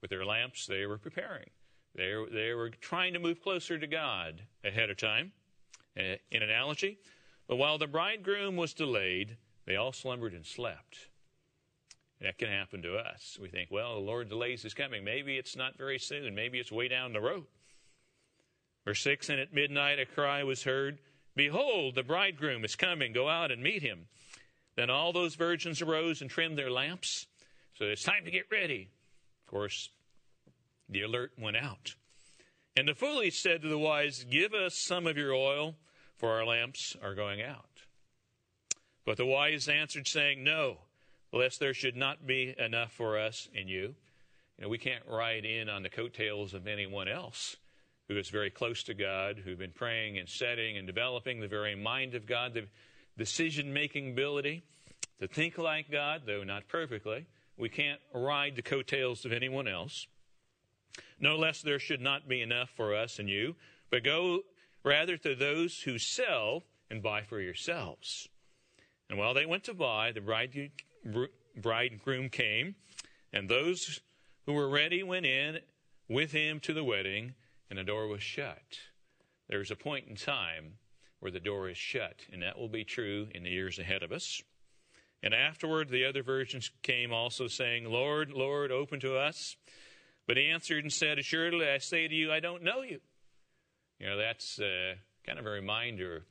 S1: with their lamps they were preparing. They, they were trying to move closer to God ahead of time, uh, in analogy. But while the bridegroom was delayed, they all slumbered and slept. That can happen to us. We think, well, the Lord delays his coming. Maybe it's not very soon. Maybe it's way down the road. Verse 6 And at midnight a cry was heard Behold, the bridegroom is coming. Go out and meet him. Then all those virgins arose and trimmed their lamps. So it's time to get ready. Of course, the alert went out. And the foolish said to the wise, Give us some of your oil, for our lamps are going out. But the wise answered, saying, No, lest there should not be enough for us and you. You know, we can't ride in on the coattails of anyone else who is very close to God, who've been praying and setting and developing the very mind of God, the decision making ability to think like God, though not perfectly. We can't ride the coattails of anyone else. No less there should not be enough for us and you, but go rather to those who sell and buy for yourselves. And while they went to buy, the bride bridegroom came, and those who were ready went in with him to the wedding, and the door was shut. There's a point in time where the door is shut, and that will be true in the years ahead of us. And afterward, the other virgins came also, saying, Lord, Lord, open to us. But he answered and said, Assuredly, I say to you, I don't know you. You know, that's uh, kind of a reminder,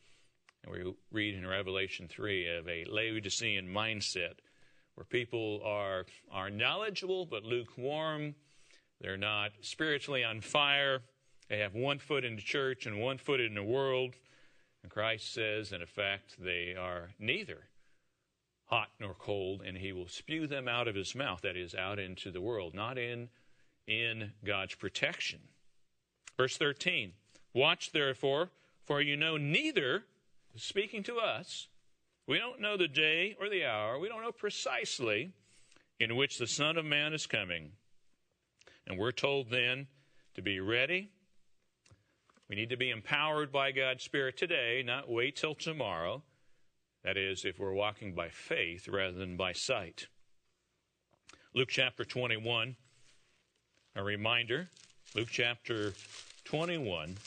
S1: and we read in Revelation 3 of a Laodicean mindset where people are, are knowledgeable but lukewarm. They're not spiritually on fire. They have one foot in the church and one foot in the world. And Christ says, in effect, they are neither hot nor cold, and he will spew them out of his mouth, that is, out into the world, not in, in God's protection. Verse 13 Watch therefore, for you know neither, speaking to us, we don't know the day or the hour, we don't know precisely in which the Son of Man is coming. And we're told then to be ready. We need to be empowered by God's Spirit today, not wait till tomorrow. That is, if we're walking by faith rather than by sight. Luke chapter 21, a reminder. Luke chapter 21.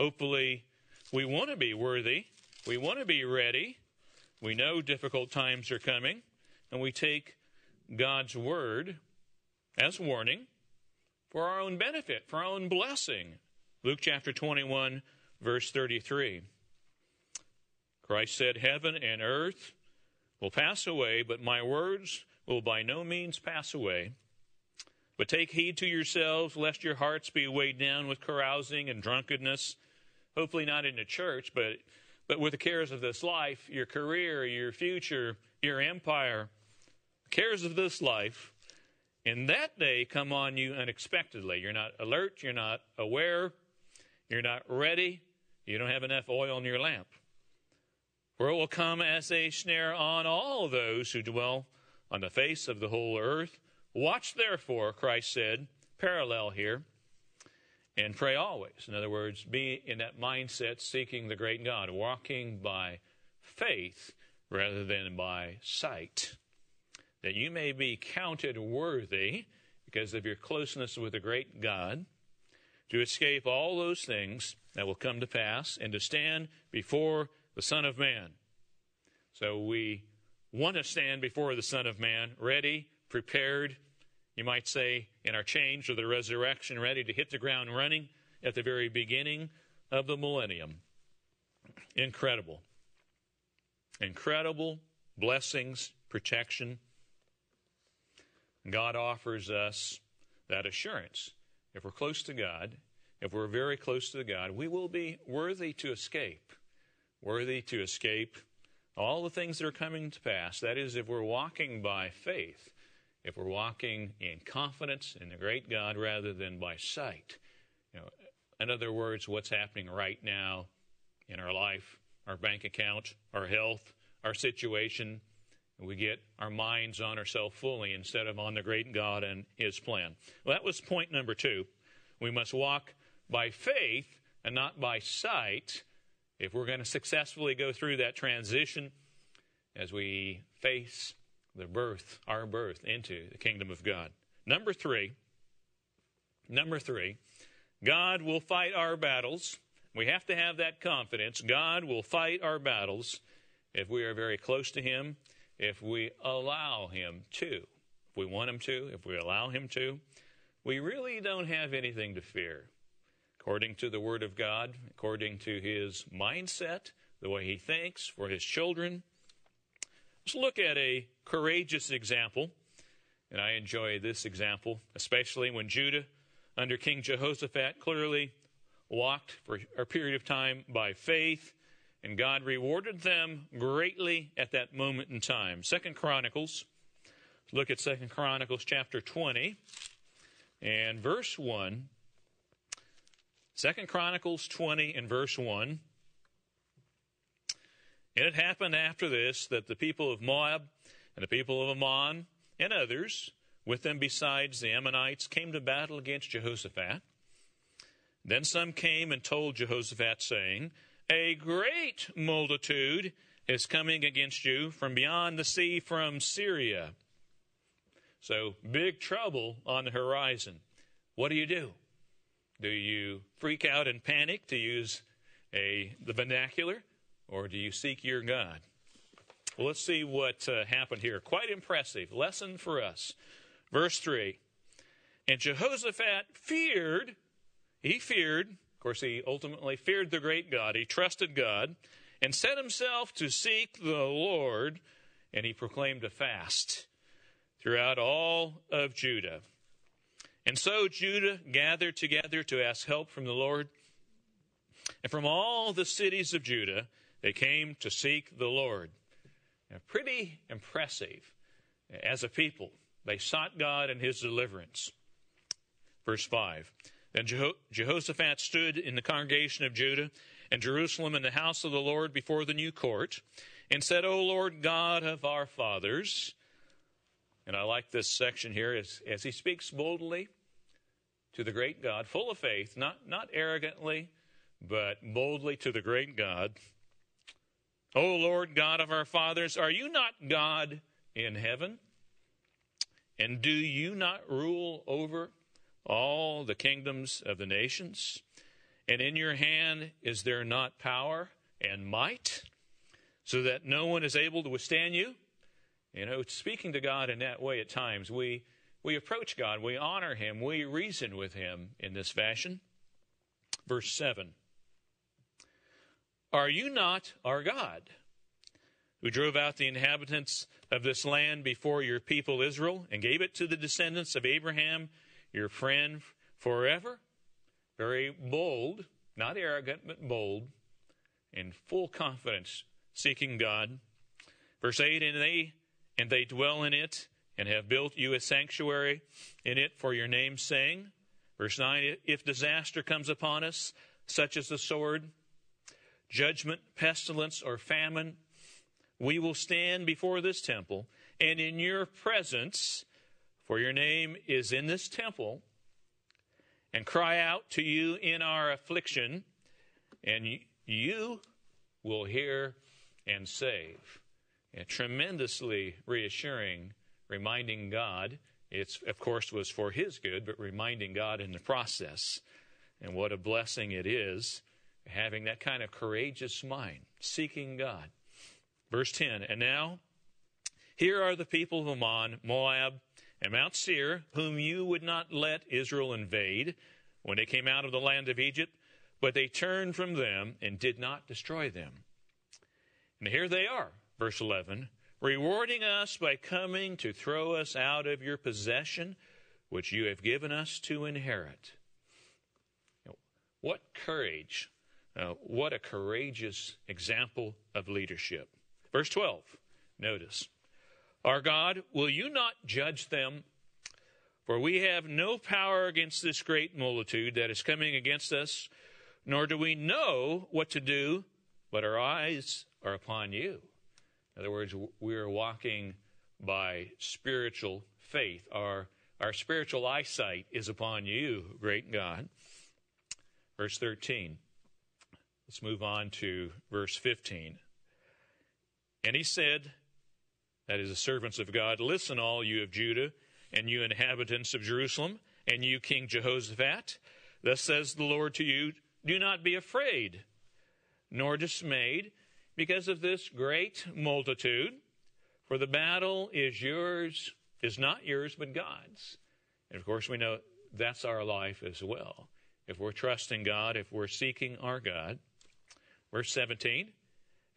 S1: Hopefully, we want to be worthy. We want to be ready. We know difficult times are coming, and we take God's word as warning for our own benefit, for our own blessing. Luke chapter 21, verse 33. Christ said, Heaven and earth will pass away, but my words will by no means pass away. But take heed to yourselves, lest your hearts be weighed down with carousing and drunkenness. Hopefully, not in the church, but, but with the cares of this life, your career, your future, your empire, cares of this life. In that day come on you unexpectedly. You're not alert, you're not aware, you're not ready, you don't have enough oil in your lamp for it will come as a snare on all those who dwell on the face of the whole earth. Watch therefore, Christ said, parallel here, and pray always. In other words, be in that mindset seeking the great God, walking by faith rather than by sight, that you may be counted worthy because of your closeness with the great God to escape all those things that will come to pass and to stand before the Son of Man. So we want to stand before the Son of Man, ready, prepared, you might say, in our change or the resurrection, ready to hit the ground running at the very beginning of the millennium. Incredible. Incredible blessings, protection. God offers us that assurance. If we're close to God, if we're very close to God, we will be worthy to escape worthy to escape all the things that are coming to pass. That is, if we're walking by faith, if we're walking in confidence in the great God rather than by sight. You know, in other words, what's happening right now in our life, our bank account, our health, our situation. We get our minds on ourselves fully instead of on the great God and His plan. Well, that was point number two. We must walk by faith and not by sight if we're going to successfully go through that transition as we face the birth, our birth into the kingdom of God. Number three, number three, God will fight our battles. We have to have that confidence. God will fight our battles if we are very close to Him, if we allow Him to. If we want Him to, if we allow Him to, we really don't have anything to fear according to the Word of God, according to his mindset, the way he thinks for his children. Let's look at a courageous example. And I enjoy this example, especially when Judah, under King Jehoshaphat, clearly walked for a period of time by faith, and God rewarded them greatly at that moment in time. Second Chronicles, look at Second Chronicles chapter 20 and verse 1. Second Chronicles 20 and verse 1. And it happened after this that the people of Moab and the people of Ammon and others with them besides the Ammonites came to battle against Jehoshaphat. Then some came and told Jehoshaphat, saying, A great multitude is coming against you from beyond the sea, from Syria. So, big trouble on the horizon. What do you do? Do you freak out and panic, to use a, the vernacular, or do you seek your God? Well, let's see what uh, happened here. Quite impressive. Lesson for us. Verse 3 And Jehoshaphat feared, he feared, course, he ultimately feared the great God. He trusted God and set himself to seek the Lord, and he proclaimed a fast throughout all of Judah. And so Judah gathered together to ask help from the Lord. And from all the cities of Judah, they came to seek the Lord. Now, pretty impressive as a people. They sought God and his deliverance. Verse 5 Then Jeho- Jehoshaphat stood in the congregation of Judah and Jerusalem in the house of the Lord before the new court and said, O Lord God of our fathers, and I like this section here as, as he speaks boldly to the great God, full of faith, not, not arrogantly, but boldly to the great God. O Lord God of our fathers, are you not God in heaven? And do you not rule over all the kingdoms of the nations? And in your hand is there not power and might, so that no one is able to withstand you? You know, speaking to God in that way at times, we, we approach God, we honor Him, we reason with Him in this fashion. Verse 7 Are you not our God? who drove out the inhabitants of this land before your people Israel and gave it to the descendants of Abraham, your friend, forever. Very bold, not arrogant, but bold, in full confidence, seeking God. Verse 8 And they, and they dwell in it and have built you a sanctuary in it for your name's sake. Verse 9 If disaster comes upon us, such as the sword, judgment, pestilence, or famine, we will stand before this temple, and in your presence, for your name is in this temple, and cry out to you in our affliction, and you will hear and save. Tremendously reassuring, reminding God. It's, of course, was for his good, but reminding God in the process. And what a blessing it is having that kind of courageous mind, seeking God. Verse 10 And now, here are the people of Ammon, Moab, and Mount Seir, whom you would not let Israel invade when they came out of the land of Egypt, but they turned from them and did not destroy them. And here they are, verse 11, rewarding us by coming to throw us out of your possession, which you have given us to inherit. What courage! Uh, what a courageous example of leadership. Verse 12, notice. Our God, will you not judge them? For we have no power against this great multitude that is coming against us, nor do we know what to do, but our eyes are upon you. In other words, we are walking by spiritual faith. Our, our spiritual eyesight is upon you, great God. Verse 13. Let's move on to verse 15. And he said, that is the servants of God, listen, all you of Judah, and you inhabitants of Jerusalem, and you, King Jehoshaphat. Thus says the Lord to you, do not be afraid, nor dismayed, because of this great multitude, for the battle is yours, is not yours, but God's. And of course, we know that's our life as well. If we're trusting God, if we're seeking our God. Verse 17,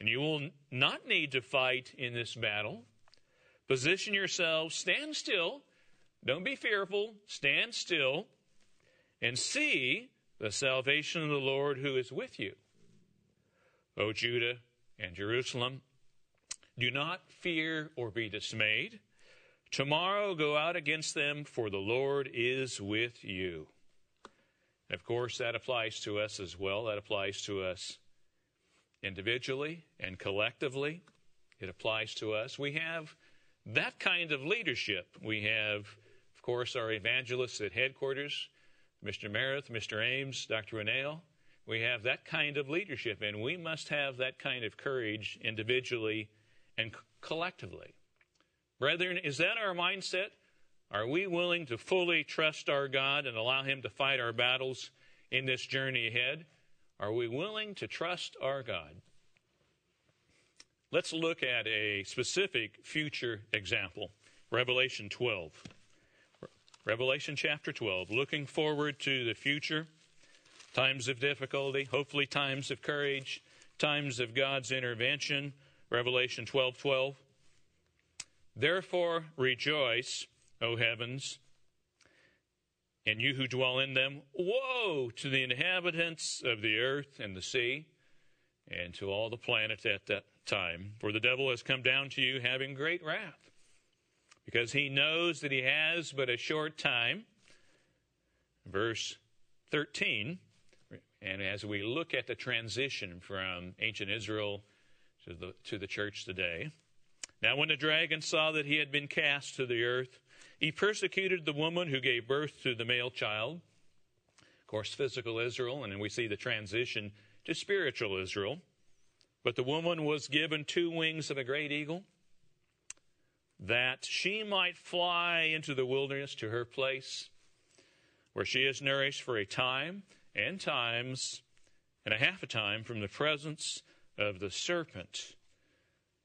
S1: and you will not need to fight in this battle. Position yourselves, stand still. Don't be fearful. Stand still and see the salvation of the Lord who is with you. O Judah and Jerusalem, do not fear or be dismayed. Tomorrow go out against them, for the Lord is with you. of course, that applies to us as well. That applies to us individually and collectively. It applies to us. We have that kind of leadership. We have of course, our evangelists at headquarters, Mr. Meredith, Mr. Ames, Dr. Winnail. We have that kind of leadership, and we must have that kind of courage individually and collectively. Brethren, is that our mindset? Are we willing to fully trust our God and allow Him to fight our battles in this journey ahead? Are we willing to trust our God? Let's look at a specific future example Revelation 12. Revelation chapter 12, looking forward to the future, times of difficulty, hopefully times of courage, times of God's intervention. Revelation 12 12. Therefore rejoice, O heavens, and you who dwell in them. Woe to the inhabitants of the earth and the sea, and to all the planets at that time. For the devil has come down to you having great wrath, because he knows that he has but a short time. Verse 13, and as we look at the transition from ancient Israel to the, to the church today, now when the dragon saw that he had been cast to the earth, he persecuted the woman who gave birth to the male child. Of course, physical Israel, and then we see the transition to spiritual Israel. But the woman was given two wings of a great eagle, that she might fly into the wilderness to her place, where she is nourished for a time and times and a half a time from the presence of the serpent.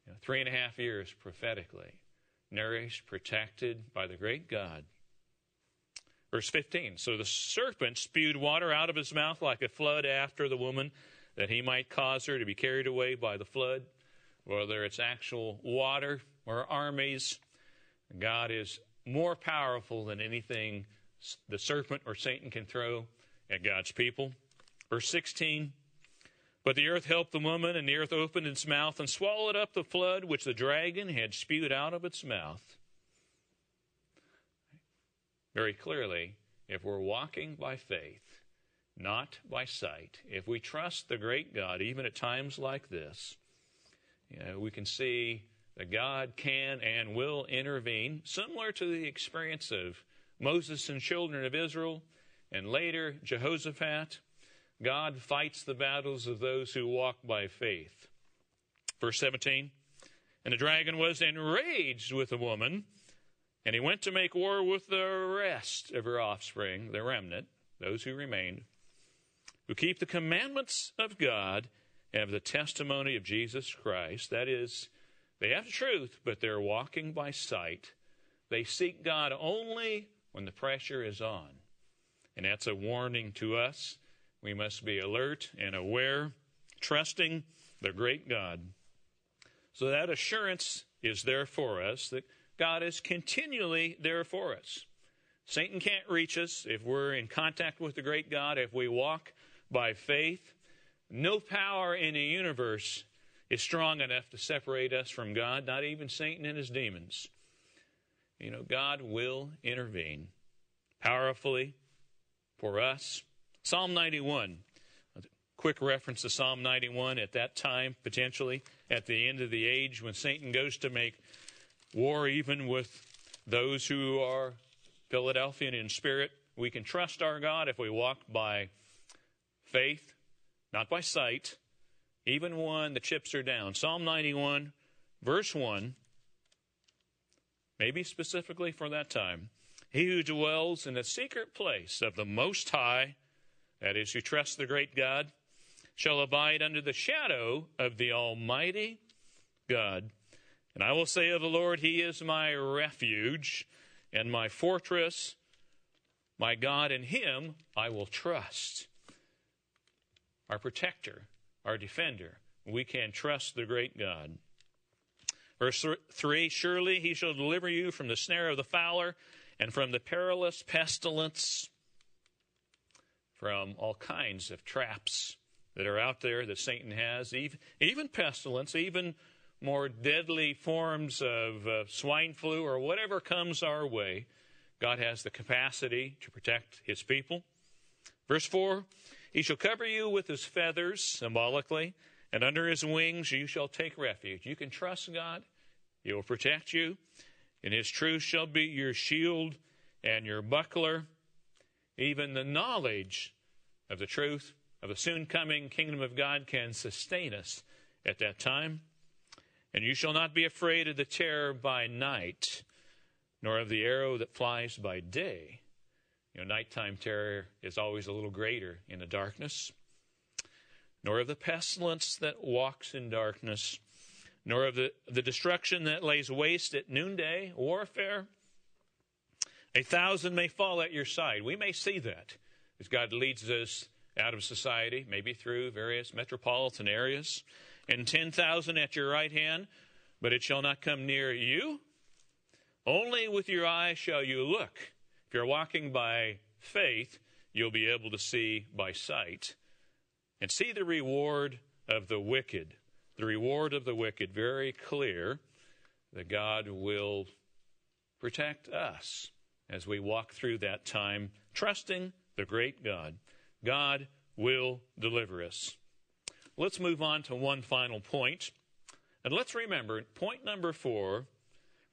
S1: You know, three and a half years prophetically, nourished, protected by the great God. Verse 15 So the serpent spewed water out of his mouth like a flood after the woman that he might cause her to be carried away by the flood, whether it's actual water or armies. God is more powerful than anything the serpent or Satan can throw at God's people. Verse 16 But the earth helped the woman, and the earth opened its mouth and swallowed up the flood which the dragon had spewed out of its mouth. Very clearly, if we're walking by faith, not by sight. If we trust the great God, even at times like this, you know, we can see that God can and will intervene, similar to the experience of Moses and children of Israel, and later Jehoshaphat. God fights the battles of those who walk by faith. Verse 17 And the dragon was enraged with the woman, and he went to make war with the rest of her offspring, the remnant, those who remained who keep the commandments of God and have the testimony of Jesus Christ. That is, they have the truth, but they're walking by sight. They seek God only when the pressure is on. And that's a warning to us. We must be alert and aware, trusting the great God. So that assurance is there for us that God is continually there for us. Satan can't reach us if we're in contact with the great God, if we walk by faith. No power in the universe is strong enough to separate us from God, not even Satan and his demons. You know, God will intervene powerfully for us. Psalm 91, a quick reference to Psalm 91 at that time, potentially at the end of the age when Satan goes to make war even with those who are Philadelphian in spirit. We can trust our God if we walk by faith, not by sight, even when the chips are down. Psalm 91, verse 1, maybe specifically for that time. He who dwells in the secret place of the Most High, that is, who trusts the great God, shall abide under the shadow of the Almighty God. And I will say of the Lord, He is my refuge and my fortress, my God, in Him I will trust our protector, our defender. We can trust the great God. Verse 3 Surely he shall deliver you from the snare of the fowler and from the perilous pestilence, from all kinds of traps that are out there that Satan has, even, even pestilence, even more deadly forms of uh, swine flu or whatever comes our way. God has the capacity to protect his people. Verse 4 he shall cover you with his feathers, symbolically, and under his wings you shall take refuge. You can trust God, he will protect you, and his truth shall be your shield and your buckler, even the knowledge of the truth of the soon coming kingdom of God can sustain us at that time. And you shall not be afraid of the terror by night, nor of the arrow that flies by day. You know, nighttime terror is always a little greater in the darkness, nor of the pestilence that walks in darkness, nor of the, the destruction that lays waste at noonday, warfare. A thousand may fall at your side. We may see that as God leads us out of society, maybe through various metropolitan areas, and 10,000 at your right hand, but it shall not come near you. Only with your eye shall you look. If you're walking by faith, you'll be able to see by sight and see the reward of the wicked. The reward of the wicked, very clear that God will protect us as we walk through that time, trusting the great God. God will deliver us. Let's move on to one final point. And let's remember, point number four,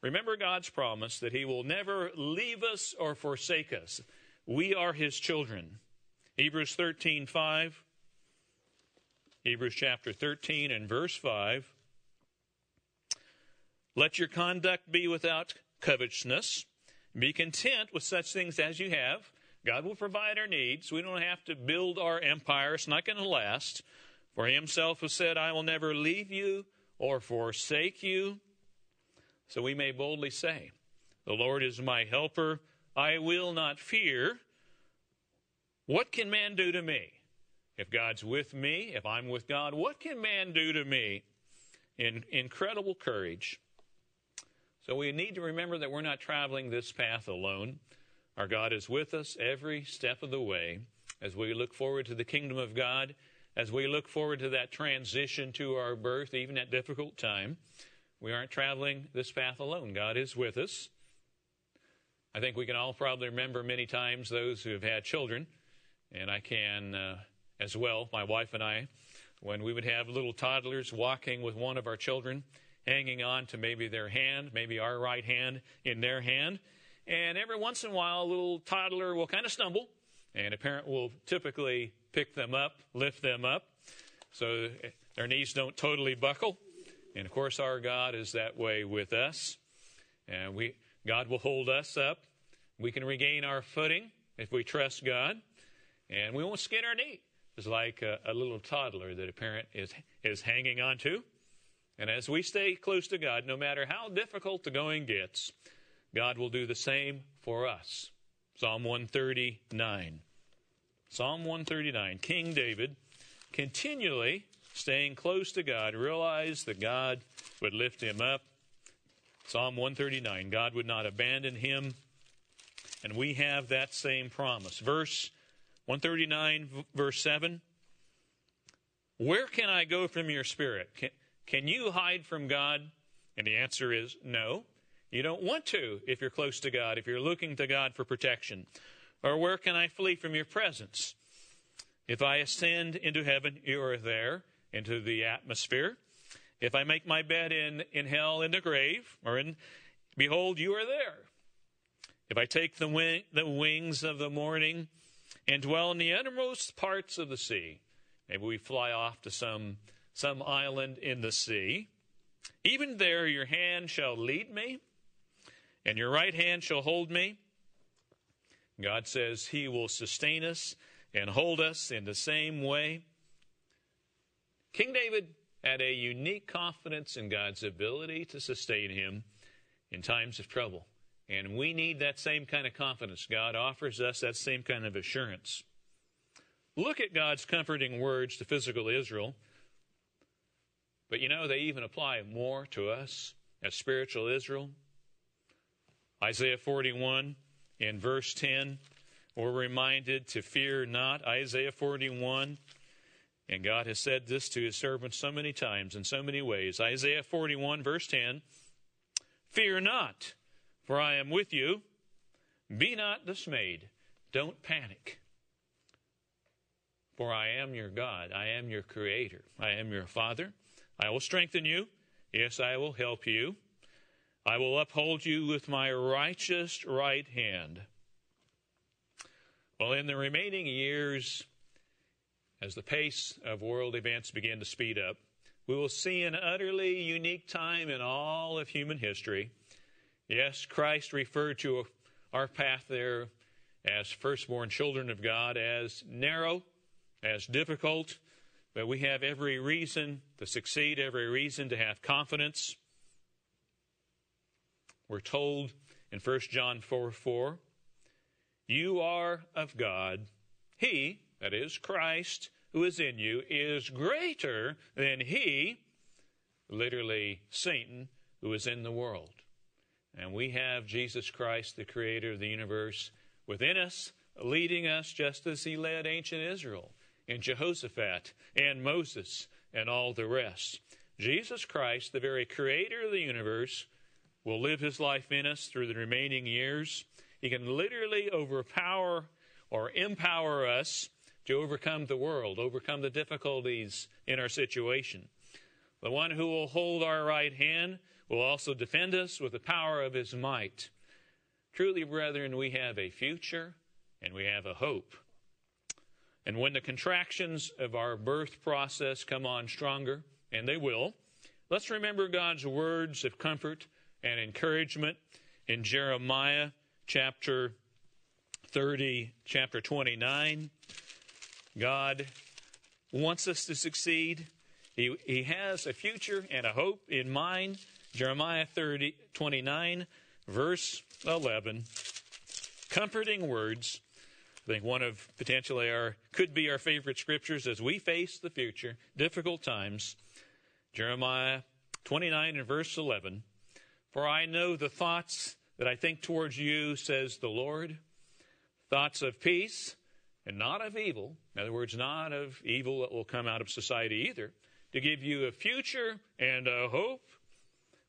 S1: remember God's promise that He will never leave us or forsake us. We are His children. Hebrews 13, 5. Hebrews chapter 13 and verse 5. Let your conduct be without covetousness. Be content with such things as you have. God will provide our needs. We don't have to build our empire. It's not going to last. For himself has said, I will never leave you or forsake you. So we may boldly say, The Lord is my helper. I will not fear. What can man do to me? If God's with me, if I'm with God, what can man do to me? In incredible courage. So we need to remember that we're not traveling this path alone. Our God is with us every step of the way as we look forward to the kingdom of God, as we look forward to that transition to our birth, even at difficult time. We aren't traveling this path alone. God is with us. I think we can all probably remember many times those who have had children, and I can uh, as well, my wife and I, when we would have little toddlers walking with one of our children, hanging on to maybe their hand, maybe our right hand in their hand, and every once in a while, a little toddler will kind of stumble, and a parent will typically pick them up, lift them up, so their knees don't totally buckle. And of course, our God is that way with us. And we, God will hold us up. We can regain our footing if we trust God, and we won't skin our knee. It's like a, a little toddler that a parent is, is hanging on to. And as we stay close to God, no matter how difficult the going gets, God will do the same for us. Psalm 139. Psalm 139. King David, continually staying close to God, realized that God would lift him up. Psalm 139. God would not abandon him. And we have that same promise. Verse 139, verse 7. Where can I go from your spirit? Can, can you hide from God? And the answer is no. You don't want to if you're close to God, if you're looking to God for protection. Or where can I flee from your presence? If I ascend into heaven, you are there, into the atmosphere. If I make my bed in, in hell, in the grave, or in, behold, you are there. If I take the, wing, the wings of the morning and dwell in the uttermost parts of the sea, maybe we fly off to some, some island in the sea, even there your hand shall lead me, and your right hand shall hold me. God says He will sustain us and hold us in the same way. King David had a unique confidence in God's ability to sustain him in times of trouble. And we need that same kind of confidence. God offers us that same kind of assurance. Look at God's comforting words to physical Israel. But you know, they even apply more to us as spiritual Israel. Isaiah 41 in verse 10, we're reminded to fear not. Isaiah 41, and God has said this to his servants so many times in so many ways. Isaiah 41, verse 10 Fear not, for I am with you. Be not dismayed. Don't panic. For I am your God. I am your creator. I am your father. I will strengthen you. Yes, I will help you. I will uphold you with my righteous right hand. Well, in the remaining years, as the pace of world events begin to speed up, we will see an utterly unique time in all of human history. Yes, Christ referred to our path there as firstborn children of God as narrow, as difficult, but we have every reason to succeed, every reason to have confidence. We're told in 1 John 4 4, you are of God. He, that is Christ, who is in you, is greater than he, literally Satan, who is in the world. And we have Jesus Christ, the creator of the universe, within us, leading us just as he led ancient Israel and Jehoshaphat and Moses and all the rest. Jesus Christ, the very creator of the universe, will live his life in us through the remaining years. He can literally overpower or empower us to overcome the world, overcome the difficulties in our situation. The one who will hold our right hand will also defend us with the power of his might. Truly, brethren, we have a future and we have a hope. And when the contractions of our birth process come on stronger, and they will, let's remember God's words of comfort and encouragement in Jeremiah chapter 30, chapter 29. God wants us to succeed. He, he has a future and a hope in mind. Jeremiah 30, 29, verse 11. Comforting words. I think one of potentially our, could be our favorite scriptures as we face the future, difficult times. Jeremiah 29 and verse 11. For I know the thoughts that I think towards you, says the Lord, thoughts of peace and not of evil. In other words, not of evil that will come out of society either, to give you a future and a hope.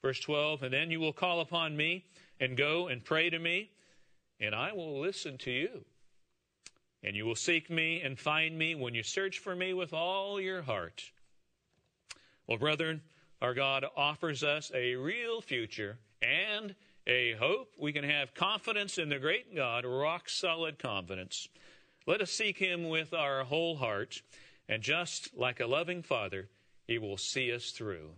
S1: Verse 12, and then you will call upon me and go and pray to me, and I will listen to you. And you will seek me and find me when you search for me with all your heart. Well, brethren, our God offers us a real future and a hope. We can have confidence in the great God, rock solid confidence. Let us seek Him with our whole heart, and just like a loving Father, He will see us through.